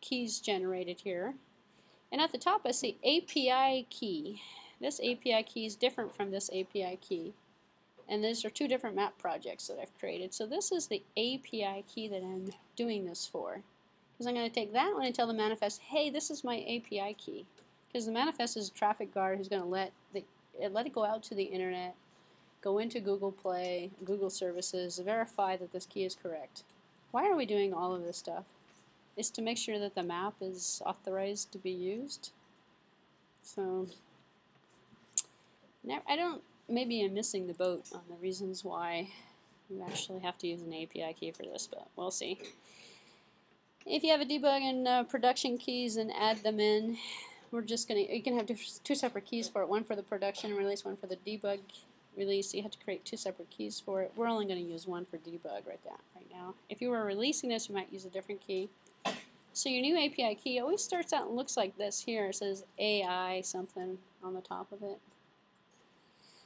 keys generated here. And at the top I see API key. This API key is different from this API key. And these are two different map projects that I've created. So this is the API key that I'm doing this for. Because I'm going to take that one and tell the manifest, hey, this is my API key. Because the manifest is a traffic guard who's going to let the let it go out to the internet, go into Google Play, Google services, verify that this key is correct. Why are we doing all of this stuff? Is to make sure that the map is authorized to be used. So I don't maybe I'm missing the boat on the reasons why you actually have to use an API key for this, but we'll see. If you have a debug and uh, production keys and add them in, we're just going to, you can have two separate keys for it, one for the production release, one for the debug release. You have to create two separate keys for it. We're only going to use one for debug right, right now. If you were releasing this, you might use a different key. So your new API key always starts out and looks like this here. It says AI something on the top of it.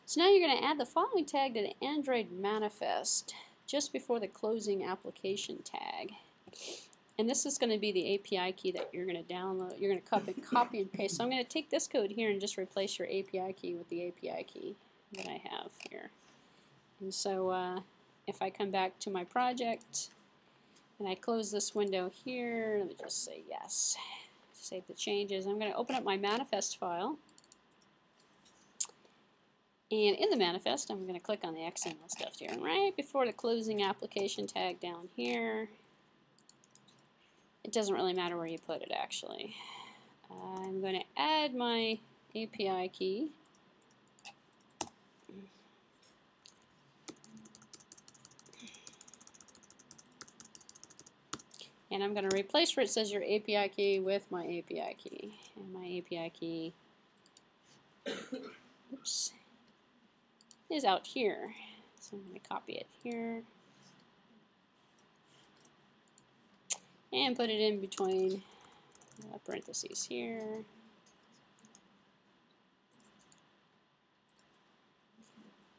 So now you're going to add the following tag to the Android manifest just before the closing application tag. And this is going to be the API key that you're going to download. You're going to copy, copy and paste. So I'm going to take this code here and just replace your API key with the API key that I have here. And so uh, if I come back to my project and I close this window here, let me just say yes. Save the changes. I'm going to open up my manifest file. And in the manifest, I'm going to click on the XML stuff here. And right before the closing application tag down here, it doesn't really matter where you put it actually. I'm going to add my API key. And I'm going to replace where it says your API key with my API key. And my API key oops, is out here. So I'm going to copy it here. and put it in between uh, parentheses here.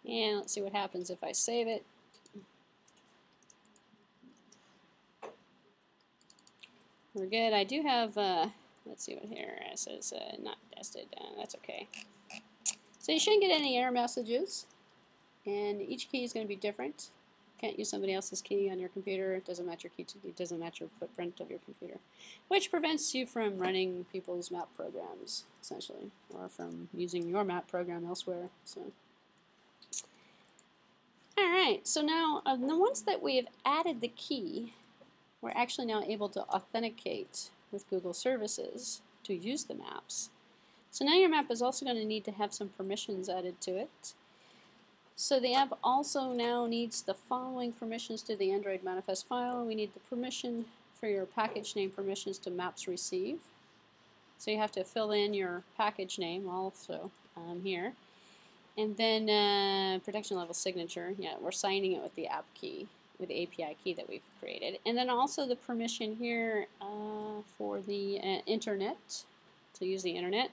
And let's see what happens if I save it. We're good. I do have, uh, let's see what here it says, uh, not tested. Uh, that's okay. So you shouldn't get any error messages, and each key is going to be different can't use somebody else's key on your computer. It doesn't match your key. To, it doesn't match your footprint of your computer, which prevents you from running people's map programs essentially, or from using your map program elsewhere. So, all right. So now, uh, the ones that we have added the key, we're actually now able to authenticate with Google Services to use the maps. So now your map is also going to need to have some permissions added to it. So the app also now needs the following permissions to the Android manifest file. We need the permission for your package name permissions to maps receive. So you have to fill in your package name also um, here. And then uh, protection level signature, yeah, we're signing it with the app key, with the API key that we've created. And then also the permission here uh, for the uh, internet, to use the internet.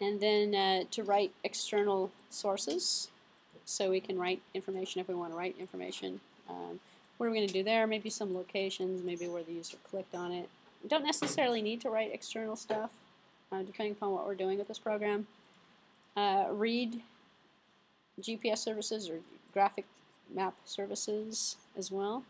and then uh, to write external sources. So we can write information if we want to write information. Um, what are we going to do there? Maybe some locations, maybe where the user clicked on it. We don't necessarily need to write external stuff, uh, depending upon what we're doing with this program. Uh, read GPS services or graphic map services as well.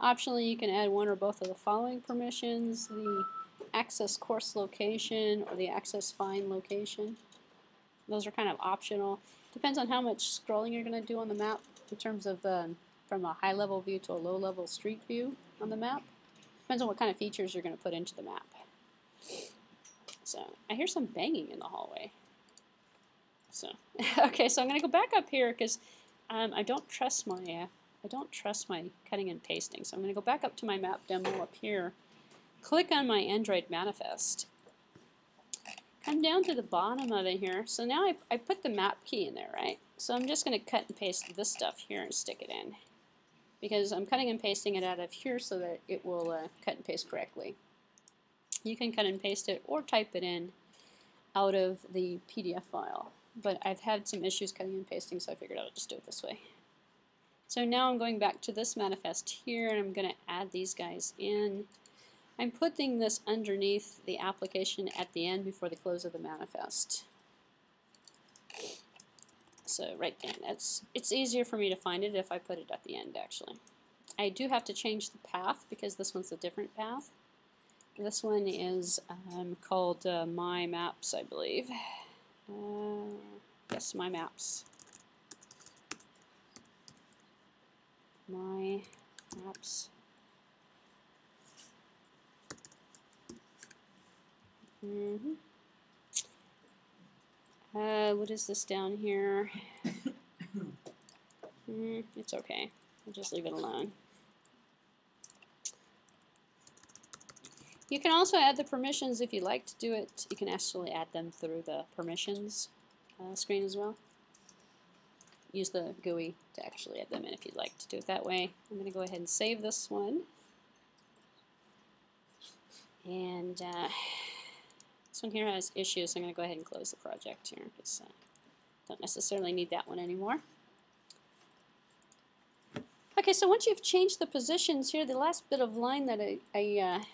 Optionally, you can add one or both of the following permissions, the access coarse location or the access find location. Those are kind of optional. Depends on how much scrolling you're going to do on the map in terms of um, from a high level view to a low level street view on the map. Depends on what kind of features you're going to put into the map. So I hear some banging in the hallway. So okay, so I'm going to go back up here because um, I don't trust my uh, I don't trust my cutting and pasting. So I'm going to go back up to my map demo up here. Click on my Android manifest. Come down to the bottom of it here. So now I, I put the map key in there, right? So I'm just going to cut and paste this stuff here and stick it in. Because I'm cutting and pasting it out of here so that it will uh, cut and paste correctly. You can cut and paste it or type it in out of the PDF file. But I've had some issues cutting and pasting, so I figured I'll just do it this way. So now I'm going back to this manifest here, and I'm going to add these guys in. I'm putting this underneath the application at the end before the close of the manifest. So right then, it's, it's easier for me to find it if I put it at the end actually. I do have to change the path because this one's a different path. This one is um, called uh, My Maps, I believe. Uh, yes, My Maps. My Maps. Mm hmm uh, what is this down here? mm, it's okay. I'll just leave it alone. You can also add the permissions if you'd like to do it. You can actually add them through the permissions uh, screen as well. Use the GUI to actually add them in if you'd like to do it that way. I'm going to go ahead and save this one. And uh, this one here has issues, so I'm going to go ahead and close the project here because I don't necessarily need that one anymore. Okay, so once you've changed the positions here, the last bit of line that I, I, uh,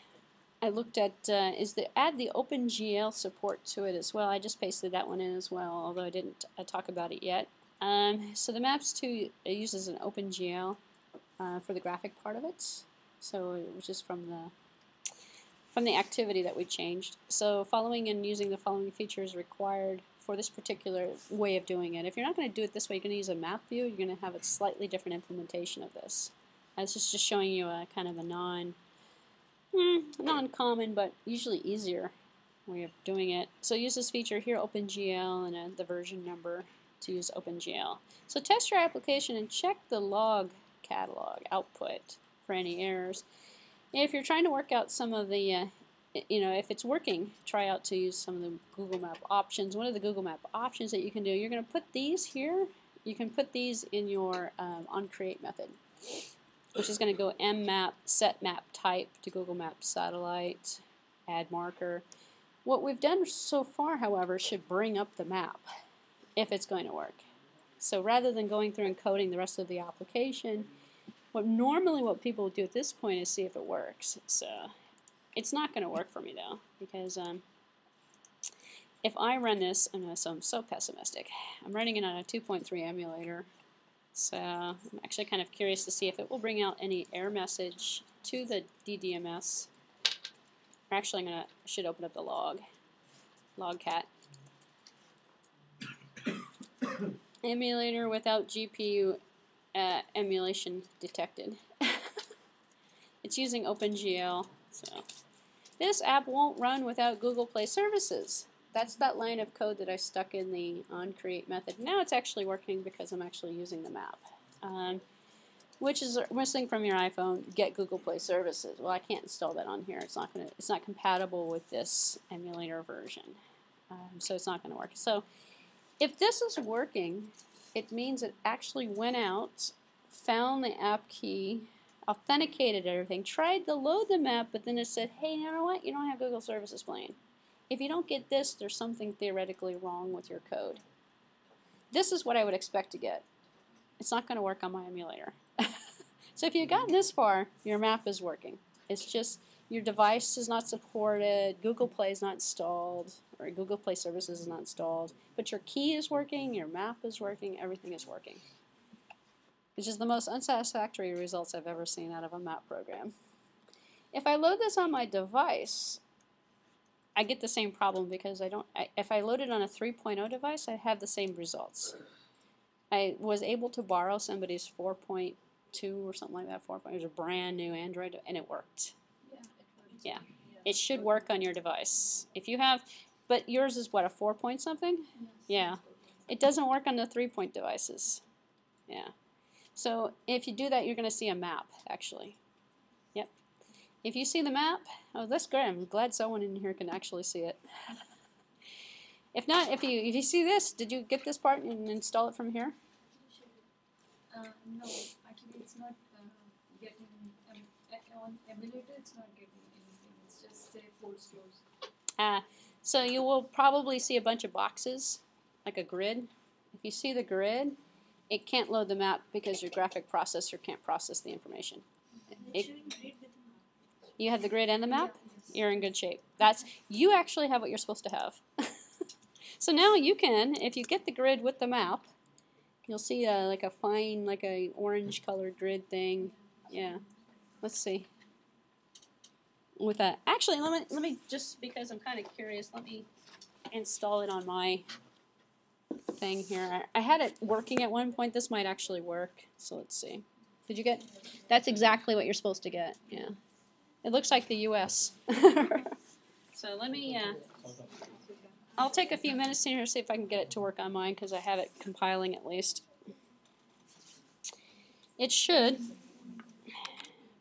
I looked at uh, is to add the OpenGL support to it as well. I just pasted that one in as well, although I didn't uh, talk about it yet. Um, so the Maps 2 uses an OpenGL uh, for the graphic part of it, so which is from the from the activity that we changed. So following and using the following features required for this particular way of doing it. If you're not going to do it this way, you're going to use a map view, you're going to have a slightly different implementation of this. It's just, just showing you a kind of a non, mm, non-common but usually easier way of doing it. So use this feature here, OpenGL, and uh, the version number to use OpenGL. So test your application and check the log catalog output for any errors. If you're trying to work out some of the, uh, you know, if it's working, try out to use some of the Google Map options. One of the Google Map options that you can do, you're going to put these here. You can put these in your um, onCreate method, which is going to go mmap set map type to Google Map satellite, add marker. What we've done so far, however, should bring up the map if it's going to work. So rather than going through and coding the rest of the application, what normally what people do at this point is see if it works. So it's not going to work for me though because um, if I run this, I'm, so I'm so pessimistic. I'm running it on a 2.3 emulator. So I'm actually kind of curious to see if it will bring out any error message to the DDMS. Actually, I'm gonna I should open up the log, logcat. Emulator without GPU uh, emulation detected. it's using OpenGL. So this app won't run without Google Play services. That's that line of code that I stuck in the onCreate method. Now it's actually working because I'm actually using the map. Um, which is missing from your iPhone, get Google Play services. Well, I can't install that on here. It's not gonna. It's not compatible with this emulator version, um, so it's not going to work. So, if this is working, it means it actually went out, found the app key, authenticated everything, tried to load the map, but then it said, hey, you know what? You don't have Google services playing. If you don't get this, there's something theoretically wrong with your code. This is what I would expect to get. It's not going to work on my emulator. so if you've gotten this far, your map is working. It's just your device is not supported, Google Play is not installed, or Google Play Services is not installed, but your key is working, your map is working, everything is working. Which is the most unsatisfactory results I've ever seen out of a map program. If I load this on my device, I get the same problem because I don't. I, if I load it on a 3.0 device, I have the same results. I was able to borrow somebody's 4.2 or something like that. 4. It was a brand new Android, and it worked. Yeah, it. Yeah. It should work on your device. If you have, but yours is what a 4 point something. Yeah. It doesn't work on the 3 point devices. Yeah. So if you do that, you're going to see a map actually. If you see the map, oh, that's great. I'm glad someone in here can actually see it. if not, if you if you see this, did you get this part and install it from here? Uh, no, actually it's not uh, getting, um, on emulator it's not getting anything, it's just say force close. Ah, so you will probably see a bunch of boxes, like a grid. If you see the grid, it can't load the map because your graphic processor can't process the information. It- you have the grid and the map? You're in good shape. That's you actually have what you're supposed to have. so now you can, if you get the grid with the map, you'll see a, like a fine, like a orange colored grid thing. Yeah. Let's see. With that, actually, let me let me just because I'm kind of curious. Let me install it on my thing here. I, I had it working at one point. This might actually work. So let's see. Did you get? That's exactly what you're supposed to get. Yeah. It looks like the U.S. so let me. Uh, I'll take a few minutes here to see if I can get it to work on mine because I have it compiling at least. It should,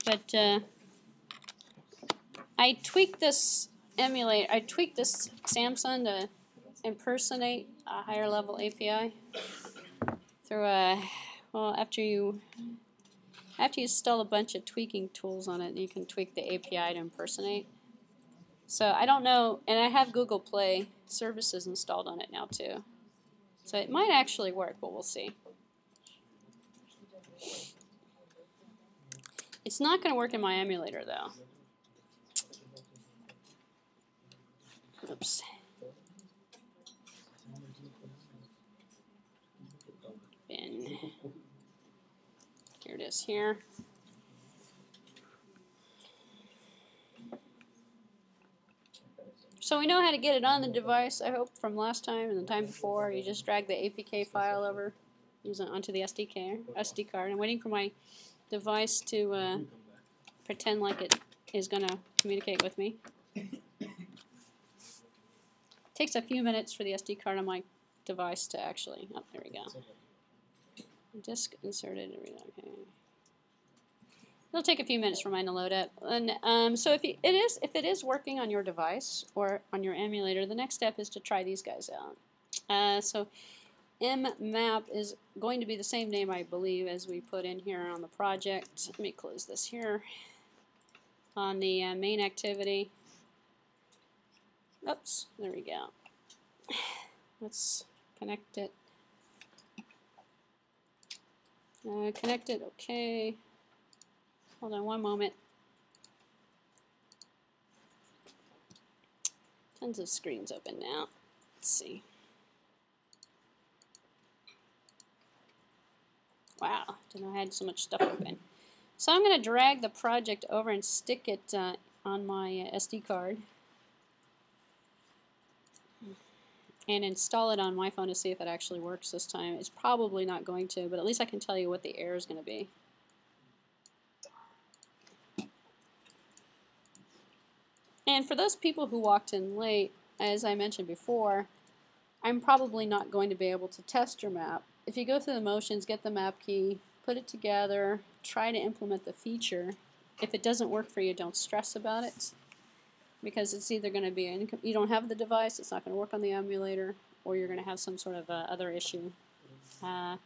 but uh, I tweaked this emulate. I tweaked this Samsung to impersonate a higher level API through a well after you after you install a bunch of tweaking tools on it, you can tweak the API to impersonate. So I don't know, and I have Google Play services installed on it now too. So it might actually work, but we'll see. It's not going to work in my emulator though. Oops. Bin. Here it is here. So we know how to get it on the device, I hope, from last time and the time before. You just drag the APK file over, onto the SDK, SD card. I'm waiting for my device to uh, pretend like it is going to communicate with me. takes a few minutes for the SD card on my device to actually, oh, there we go. Disk inserted, okay. It'll take a few minutes for mine to load up. And um, so if it is if it is working on your device or on your emulator, the next step is to try these guys out. Uh, so mmap is going to be the same name, I believe, as we put in here on the project. Let me close this here. On the uh, main activity. Oops, there we go. Let's connect it. Uh, connected, okay. Hold on one moment. Tons of screens open now. Let's see. Wow, didn't know I had so much stuff open. So I'm going to drag the project over and stick it uh, on my uh, SD card. And install it on my phone to see if it actually works this time. It's probably not going to, but at least I can tell you what the error is going to be. And for those people who walked in late, as I mentioned before, I'm probably not going to be able to test your map. If you go through the motions, get the map key, put it together, try to implement the feature. If it doesn't work for you, don't stress about it because it's either going to be you don't have the device, it's not going to work on the emulator, or you're going to have some sort of uh, other issue. Uh,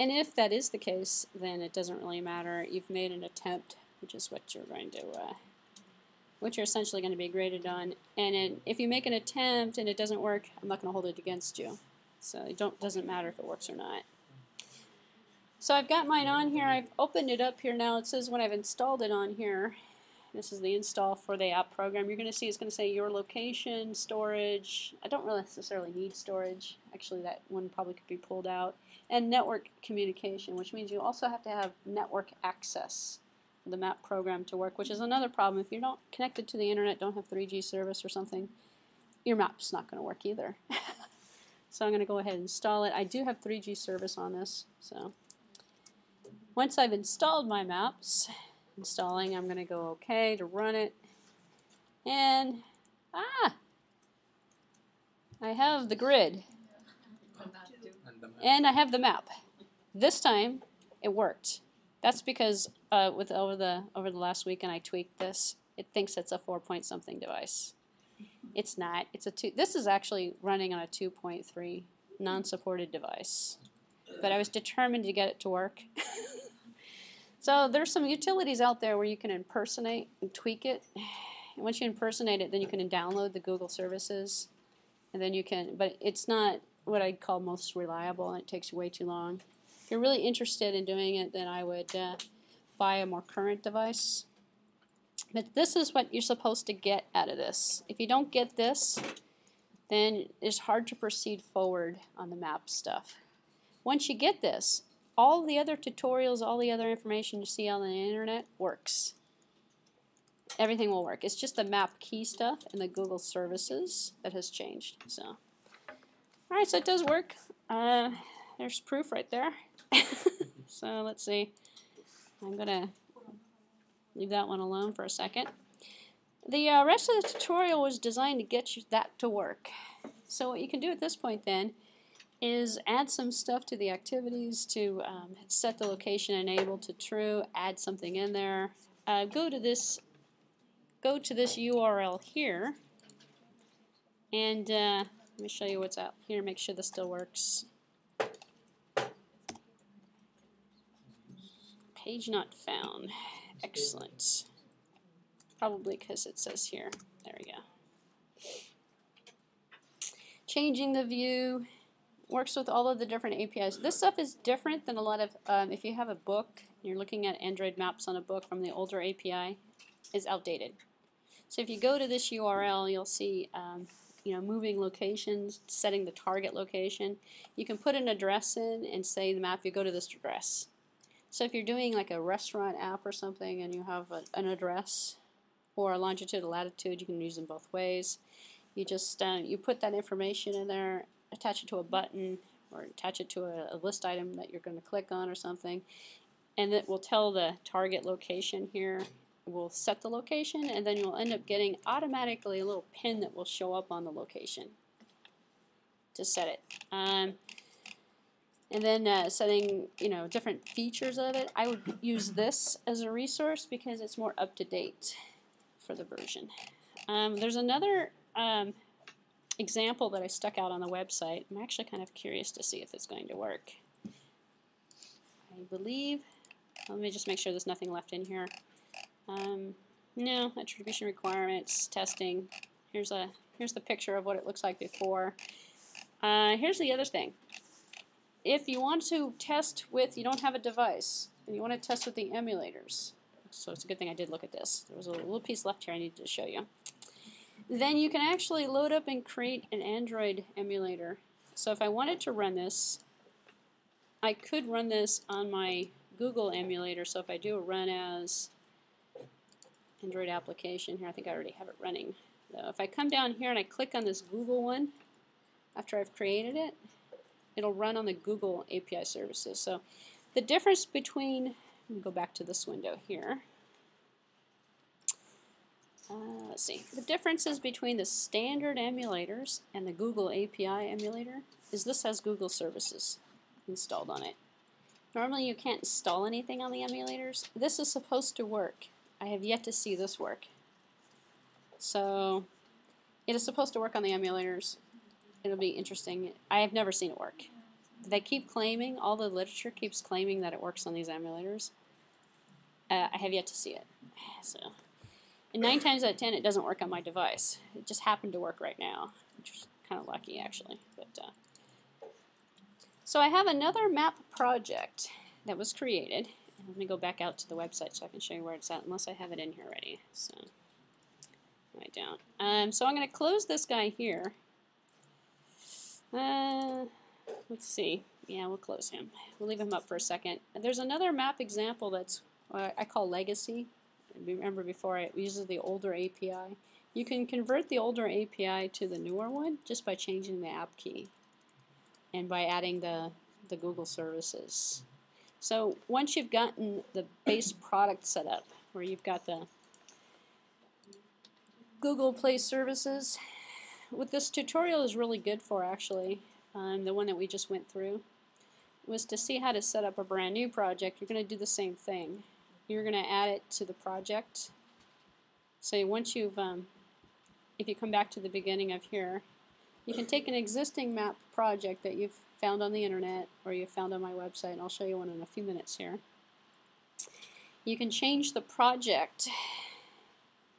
and if that is the case, then it doesn't really matter. You've made an attempt, which is what you're going to uh, which you're essentially going to be graded on. And it, if you make an attempt and it doesn't work, I'm not going to hold it against you. So it don't doesn't matter if it works or not. So I've got mine on here. I've opened it up here now. It says when I've installed it on here. This is the install for the app program. You're going to see it's going to say your location, storage. I don't really necessarily need storage. Actually, that one probably could be pulled out. And network communication, which means you also have to have network access the map program to work, which is another problem. If you're not connected to the internet, don't have 3G service or something, your map's not going to work either. so I'm going to go ahead and install it. I do have 3G service on this, so once I've installed my maps, installing, I'm going to go OK to run it. And, ah, I have the grid And that too. And the map. and I have the map. This time, it worked. That's because uh, with over the over the last weekend, I tweaked this. It thinks it's a four point something device. It's not. It's a two. This is actually running on a two point three non-supported device, but I was determined to get it to work. so there's some utilities out there where you can impersonate and tweak it. And once you impersonate it, then you can download the Google services, and then you can. But it's not what I'd call most reliable, and it takes way too long. If you're really interested in doing it, then I would uh, buy a more current device. But this is what you're supposed to get out of this. If you don't get this, then it's hard to proceed forward on the map stuff. Once you get this, all the other tutorials, all the other information you see on the internet works. Everything will work. It's just the map key stuff and the Google services that has changed. So, all right, so it does work. Uh, there's proof right there. so let's see. I'm gonna leave that one alone for a second. The uh, rest of the tutorial was designed to get you that to work. So what you can do at this point then is add some stuff to the activities to um, set the location enable to true, add something in there. Uh, go to this go to this URL here and uh, let me show you what's out here, make sure this still works. Page not found. Excellent. Probably because it says here. There we go. Changing the view works with all of the different APIs. This stuff is different than a lot of, um, if you have a book, you're looking at Android maps on a book from the older API, is outdated. So if you go to this URL, you'll see um, you know, moving locations, setting the target location. You can put an address in and say the map, you go to this address. So if you're doing like a restaurant app or something and you have a, an address or a longitude, a latitude, you can use them both ways. You just uh, you put that information in there, attach it to a button or attach it to a, a list item that you're going to click on or something, and it will tell the target location here. We'll set the location, and then you'll end up getting automatically a little pin that will show up on the location to set it. Um, and then uh, setting, you know, different features of it. I would use this as a resource because it's more up to date for the version. Um, there's another um, example that I stuck out on the website. I'm actually kind of curious to see if it's going to work. I believe, let me just make sure there's nothing left in here. Um, no, attribution requirements, testing. Here's a here's the picture of what it looks like before. Uh, here's the other thing. If you want to test with, you don't have a device, and you want to test with the emulators, so it's a good thing I did look at this. There was a little piece left here I needed to show you. Then you can actually load up and create an Android emulator. So if I wanted to run this, I could run this on my Google emulator. So if I do a run as Android application here, I think I already have it running. So if I come down here and I click on this Google one, after I've created it, it'll run on the Google API services. So the difference between, let me go back to this window here. Uh, let's see. The differences between the standard emulators and the Google API emulator is this has Google services installed on it. Normally you can't install anything on the emulators. This is supposed to work. I have yet to see this work. So it is supposed to work on the emulators. It'll be interesting. I have never seen it work. They keep claiming, all the literature keeps claiming that it works on these emulators. Uh, I have yet to see it. So And nine times out of ten, it doesn't work on my device. It just happened to work right now, which is kind of lucky actually. But uh, so I have another map project that was created. Let me go back out to the website so I can show you where it's at, unless I have it in here already. So I don't. Um, so I'm going to close this guy here. Uh, let's see. Yeah, we'll close him. We'll leave him up for a second. And there's another map example that's uh, I call legacy. Remember before it uses the older API. You can convert the older API to the newer one just by changing the app key and by adding the, the Google services. So once you've gotten the base product set up, where you've got the Google Play services, what this tutorial is really good for actually, um, the one that we just went through, was to see how to set up a brand new project. You're going to do the same thing. You're going to add it to the project. So once you've, um, if you come back to the beginning of here, you can take an existing map project that you've found on the internet or you've found on my website, and I'll show you one in a few minutes here. You can change the project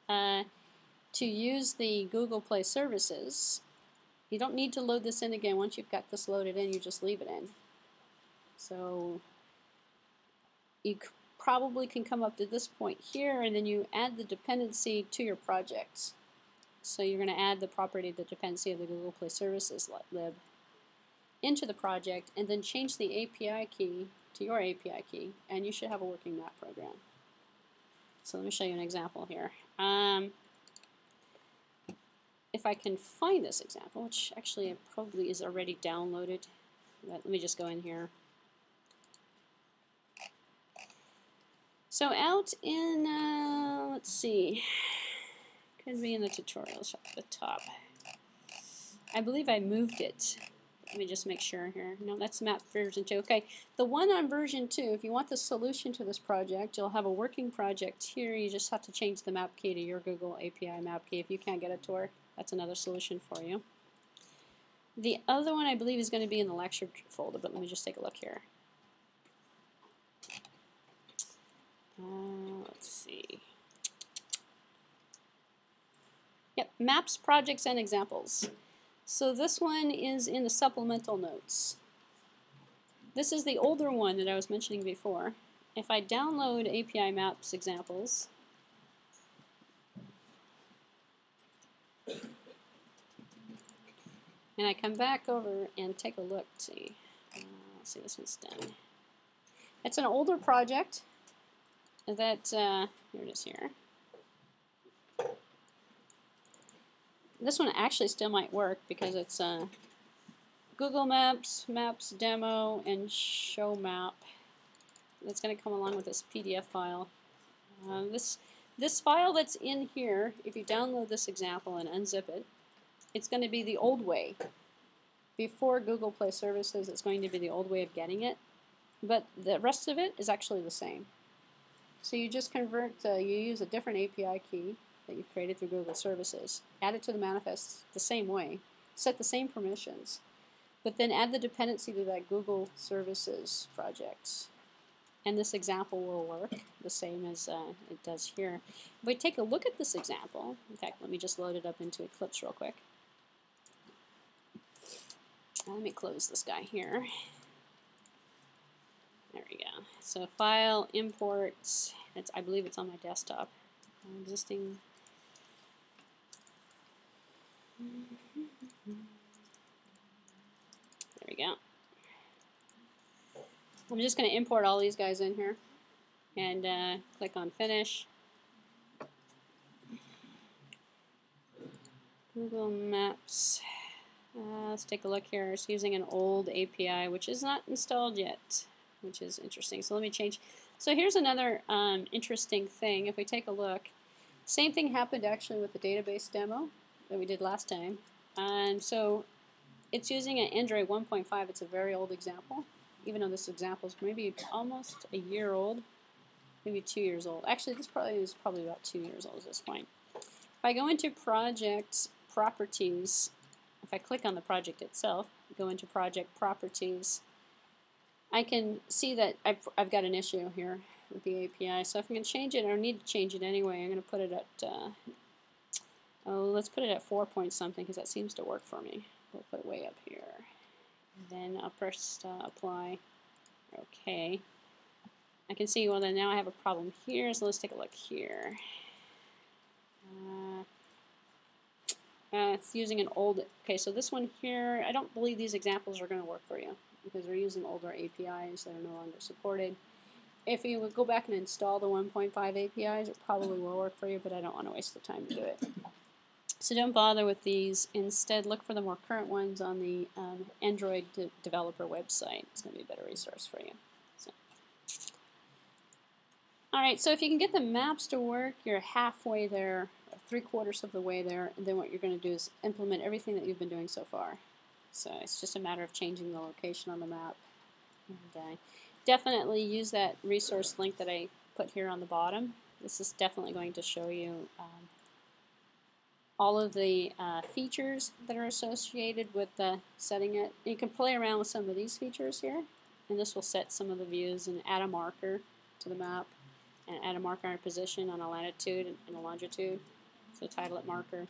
uh, to use the Google Play services. You don't need to load this in again. Once you've got this loaded in, you just leave it in. So you probably can come up to this point here and then you add the dependency to your project. So you're going to add the property, the dependency of the Google Play Services lib into the project and then change the API key to your API key and you should have a working map program. So let me show you an example here. Um, if I can find this example, which actually probably is already downloaded, but let me just go in here. So out in, uh, let's see, could be in the tutorials at the top. I believe I moved it. Let me just make sure here. No, that's map version 2. Okay, the one on version 2, if you want the solution to this project, you'll have a working project here. You just have to change the map key to your Google API map key if you can't get it to work. That's another solution for you. The other one I believe is going to be in the lecture folder, but let me just take a look here. Uh, let's see. Yep, maps, projects, and examples. So this one is in the supplemental notes. This is the older one that I was mentioning before. If I download API maps examples, and I come back over and take a look, see, uh, let's see, this one's done. It's an older project that, uh, here it is here. This one actually still might work because it's uh, Google Maps, Maps Demo, and Show Map. That's going to come along with this PDF file. Uh, this this file that's in here, if you download this example and unzip it, it's going to be the old way. Before Google Play Services, it's going to be the old way of getting it. But the rest of it is actually the same. So you just convert, uh, you use a different API key that you've created through Google Services, add it to the manifest the same way, set the same permissions, but then add the dependency to that Google Services project. And this example will work the same as uh, it does here. If we take a look at this example, in fact, let me just load it up into Eclipse real quick. Let me close this guy here. There we go. So file, imports, it's, I believe it's on my desktop. Existing. There we go. I'm just going to import all these guys in here and uh, click on finish. Google Maps. Uh, let's take a look here. It's using an old API, which is not installed yet, which is interesting. So let me change. So here's another um, interesting thing. If we take a look, same thing happened actually with the database demo that we did last time. And so it's using an Android 1.5. It's a very old example, even though this example is maybe almost a year old, maybe two years old. Actually, this probably is probably about two years old at this point. If I go into project properties if I click on the project itself, go into project properties, I can see that I've, I've got an issue here with the API. So if I'm going to change it, or need to change it anyway, I'm going to put it at, uh, oh, let's put it at 4 point something because that seems to work for me. We'll put it way up here. And then I'll press uh, apply. Okay. I can see, well then now I have a problem here, so let's take a look here. Uh, uh, it's using an old, okay, so this one here, I don't believe these examples are going to work for you because they're using older APIs that are no longer supported. If you would go back and install the 1.5 APIs, it probably will work for you, but I don't want to waste the time to do it. So don't bother with these. Instead, look for the more current ones on the um, Android de developer website. It's going to be a better resource for you. So. All right, so if you can get the maps to work, you're halfway there, three quarters of the way there, and then what you're going to do is implement everything that you've been doing so far. So it's just a matter of changing the location on the map. And uh, definitely use that resource link that I put here on the bottom. This is definitely going to show you um, all of the uh, features that are associated with uh, setting it. You can play around with some of these features here, and this will set some of the views and add a marker to the map, and add a marker on a position on a latitude and a longitude. So title it marker.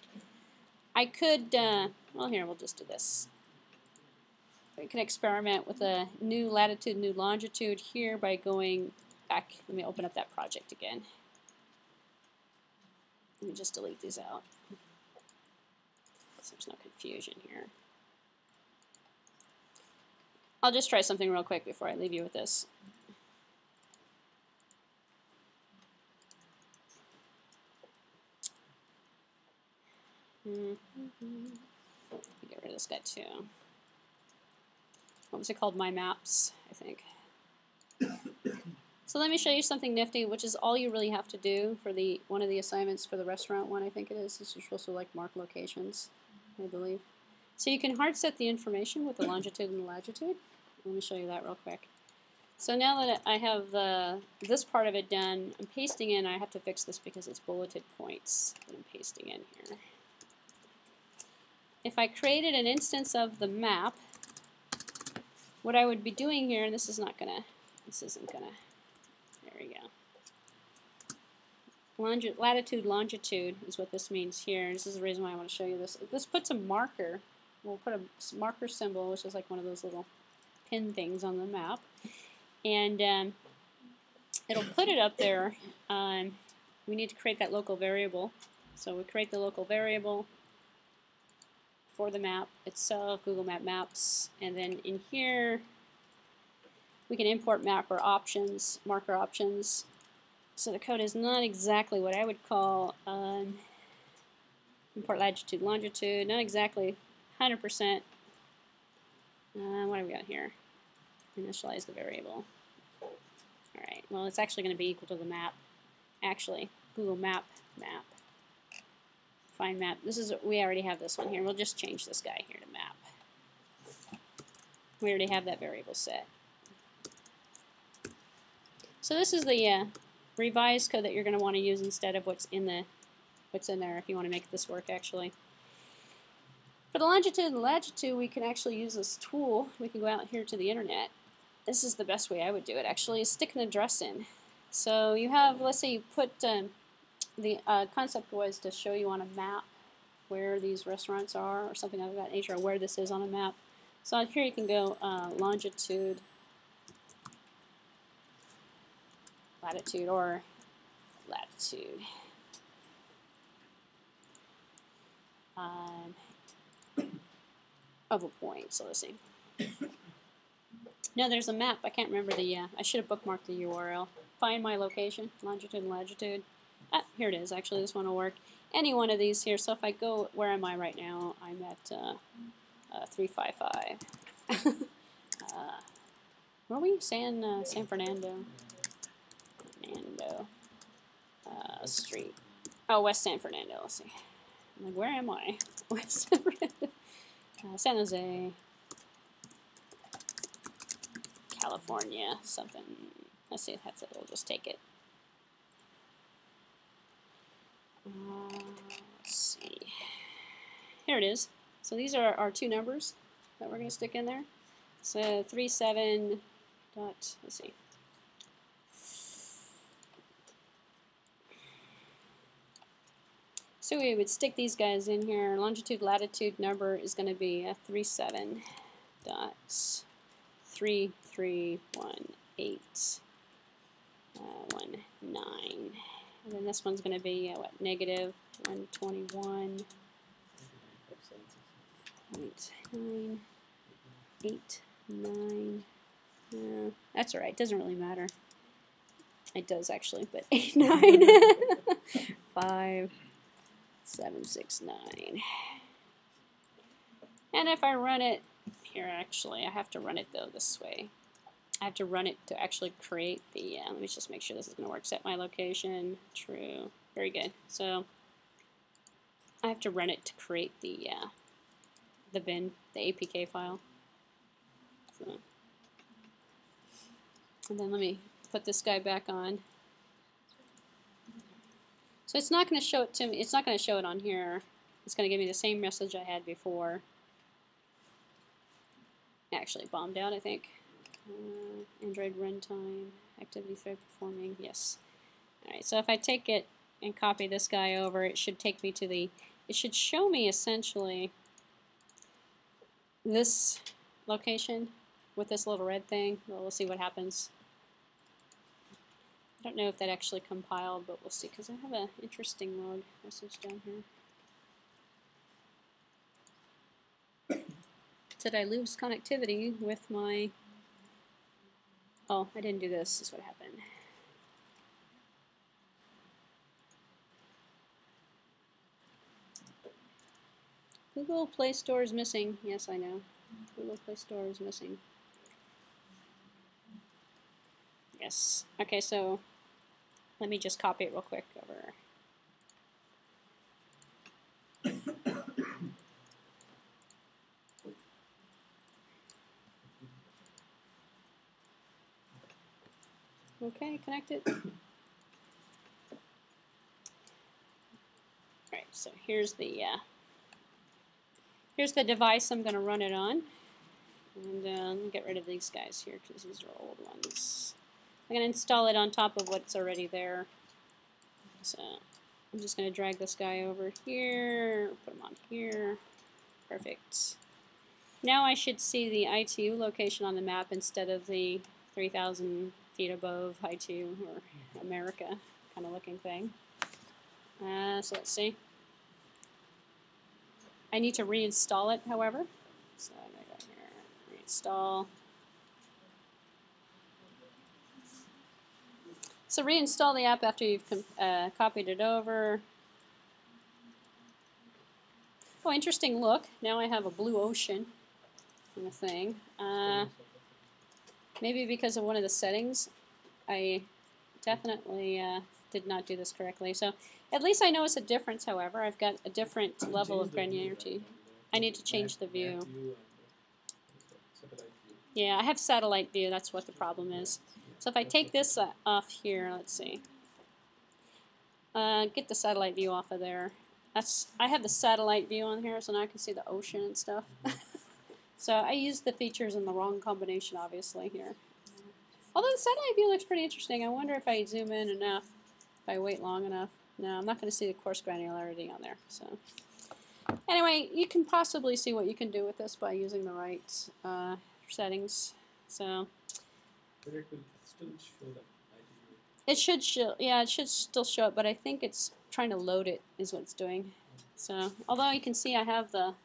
I could, uh, well here, we'll just do this. We can experiment with a new latitude, new longitude here by going back. Let me open up that project again. Let me just delete these out. So there's no confusion here. I'll just try something real quick before I leave you with this. Mm -hmm. Get rid of this guy too what was it called? My Maps, I think. so let me show you something nifty, which is all you really have to do for the one of the assignments for the restaurant one, I think it is. Is you're supposed to like mark locations, I believe. So you can hard set the information with the longitude and the latitude. Let me show you that real quick. So now that I have the, this part of it done, I'm pasting in, I have to fix this because it's bulleted points that I'm pasting in here. If I created an instance of the map, what I would be doing here, and this is not gonna, this isn't gonna, there we go. Longi latitude, longitude is what this means here. This is the reason why I want to show you this. This puts a marker, we'll put a marker symbol, which is like one of those little pin things on the map. And um, it'll put it up there. Um, we need to create that local variable. So we create the local variable, for the map itself, Google Map Maps, and then in here we can import mapper options, marker options. So the code is not exactly what I would call um, import latitude, longitude, not exactly 100%. Uh, what have we got here? Initialize the variable. Alright, well it's actually going to be equal to the map. Actually, Google Map map find map. This is, we already have this one here. We'll just change this guy here to map. We already have that variable set. So this is the uh, revised code that you're going to want to use instead of what's in the what's in there if you want to make this work actually. For the longitude and latitude, we can actually use this tool. We can go out here to the internet. This is the best way I would do it actually, is stick an address in. So you have, let's say you put um, the uh, concept was to show you on a map where these restaurants are or something of that nature, or where this is on a map. So here you can go uh, longitude, latitude, or latitude. Um, of a point, so let's see. No, there's a map. I can't remember the, uh, I should have bookmarked the URL. Find my location, longitude and latitude. Ah, here it is. Actually, this one will work. Any one of these here. So if I go, where am I right now? I'm at uh, uh, 355. uh, where are we? San, uh, San Fernando. Fernando uh, Street. Oh, West San Fernando. Let's see. I'm like, where am I? West San Fernando. Uh, San Jose. California. Something. Let's see. That's it. We'll just take it. Let's see. Here it is. So these are our two numbers that we're going to stick in there. So 37 dot, let's see. So we would stick these guys in here. Longitude, latitude number is going to be a 37 dot 3318 uh, 19 and then this one's going to be uh, what negative one twenty one point nine eight nine. Uh, that's all right. Doesn't really matter. It does actually, but eight nine five seven six nine. And if I run it here, actually, I have to run it though this way. I have to run it to actually create the. Uh, let me just make sure this is going to work. Set my location. True. Very good. So I have to run it to create the uh, the bin, the APK file. So, and then let me put this guy back on. So it's not going to show it to me. It's not going to show it on here. It's going to give me the same message I had before. Actually, bombed out, I think. Uh, Android runtime, activity thread performing, yes. Alright, so if I take it and copy this guy over, it should take me to the, it should show me essentially this location with this little red thing. Well, we'll see what happens. I don't know if that actually compiled, but we'll see, because I have an interesting log message down here. Did I lose connectivity with my... Oh, I didn't do this, this is what happened. Google Play Store is missing. Yes, I know. Google Play Store is missing. Yes. Okay, so let me just copy it real quick over. Okay, connected. Alright, so here's the uh, here's the device I'm going to run it on. And uh, get rid of these guys here because these are old ones. I'm going to install it on top of what's already there. So I'm just going to drag this guy over here, put him on here. Perfect. Now I should see the ITU location on the map instead of the 3,000 feet above ITU or America kind of looking thing. Uh, so let's see. I need to reinstall it, however. So I'm going to go here, reinstall. So reinstall the app after you've uh, copied it over. Oh, interesting look. Now I have a blue ocean in the thing. Uh, maybe because of one of the settings, I definitely uh, did not do this correctly. So at least I notice a difference, however. I've got a different level of granularity. I need to change the view. Yeah, I have satellite view. That's what the problem is. So if I take this uh, off here, let's see. Uh, get the satellite view off of there. That's I have the satellite view on here, so now I can see the ocean and stuff. So I used the features in the wrong combination, obviously, here. Although the satellite view looks pretty interesting. I wonder if I zoom in enough, if I wait long enough. No, I'm not going to see the coarse granularity on there. So anyway, you can possibly see what you can do with this by using the right uh, settings. So it It should show, yeah, it should still show it, but I think it's trying to load it is what it's doing. So, although you can see I have the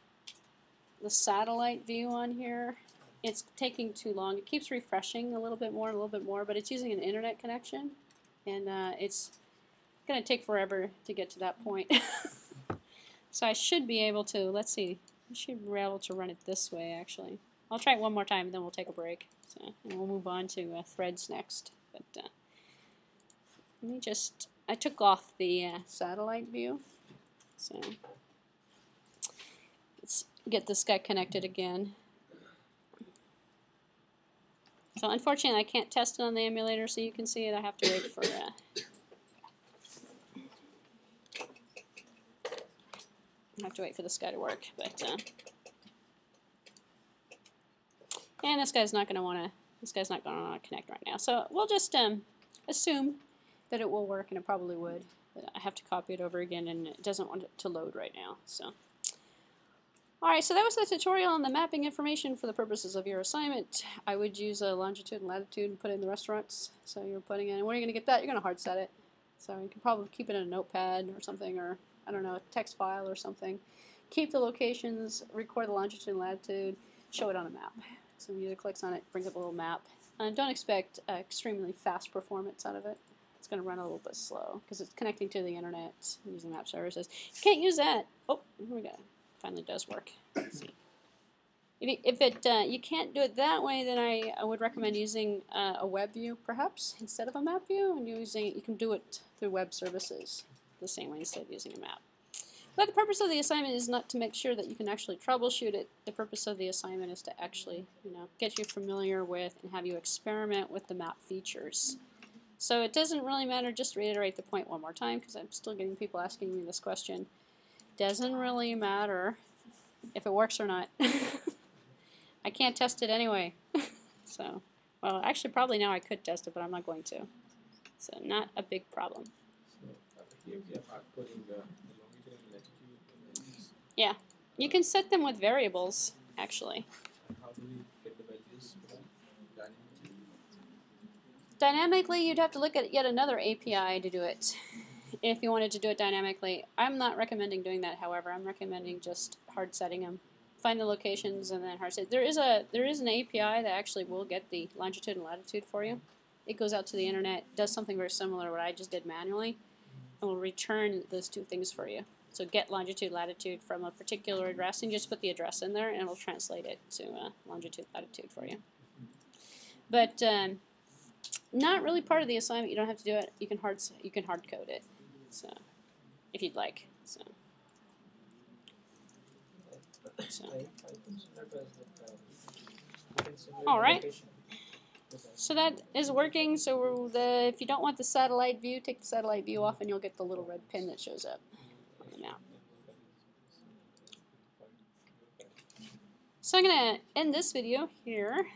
the satellite view on here, it's taking too long. It keeps refreshing a little bit more, and a little bit more, but it's using an internet connection, and uh, it's going to take forever to get to that point. so I should be able to, let's see, I should be able to run it this way actually. I'll try it one more time and then we'll take a break. So, and we'll move on to uh, threads next. But uh, let me just, I took off the uh, satellite view. So let's get this guy connected again. So unfortunately I can't test it on the emulator so you can see it. I have to wait for uh, I have to wait for this guy to work, but uh, and this guy's not going to want to. This guy's not going to want to connect right now. So we'll just um, assume that it will work, and it probably would. But I have to copy it over again and it doesn't want it to load right now. So. Alright, so that was the tutorial on the mapping information for the purposes of your assignment. I would use a longitude and latitude and put in the restaurants. So you're putting in, where are you going to get that? You're going to hard set it. So you can probably keep it in a notepad or something, or I don't know, a text file or something. Keep the locations, record the longitude and latitude, show it on a map. So the user clicks on it, brings up a little map. And don't expect uh, extremely fast performance out of it. It's going to run a little bit slow because it's connecting to the internet using map services. You can't use that. Oh, here we go. Finally does work. Let's see. If, if it uh, you can't do it that way, then I, I would recommend using uh, a web view perhaps instead of a map view, and using you can do it through web services the same way instead of using a map. But the purpose of the assignment is not to make sure that you can actually troubleshoot it. The purpose of the assignment is to actually, you know, get you familiar with and have you experiment with the map features. So it doesn't really matter, just reiterate the point one more time because I'm still getting people asking me this question. Doesn't really matter if it works or not. I can't test it anyway. so, well, actually probably now I could test it, but I'm not going to. So not a big problem. Values. You can set them with variables, actually. Dynamically, you'd have to look at yet another API to do it. If you wanted to do it dynamically, I'm not recommending doing that. However, I'm recommending just hard setting them. Find the locations and then hard set. There is a there is an API that actually will get the longitude and latitude for you. It goes out to the internet, does something very similar to what I just did manually, and will return those two things for you. So get longitude, latitude from a particular address, and just put the address in there, and it'll translate it to uh, longitude, latitude for you. But um, not really part of the assignment. You don't have to do it. You can hard you can hard code it, so if you'd like. So, so. All right. So that is working. So the if you don't want the satellite view, take the satellite view off, and you'll get the little red pin that shows up on the map. So I'm gonna end this video here.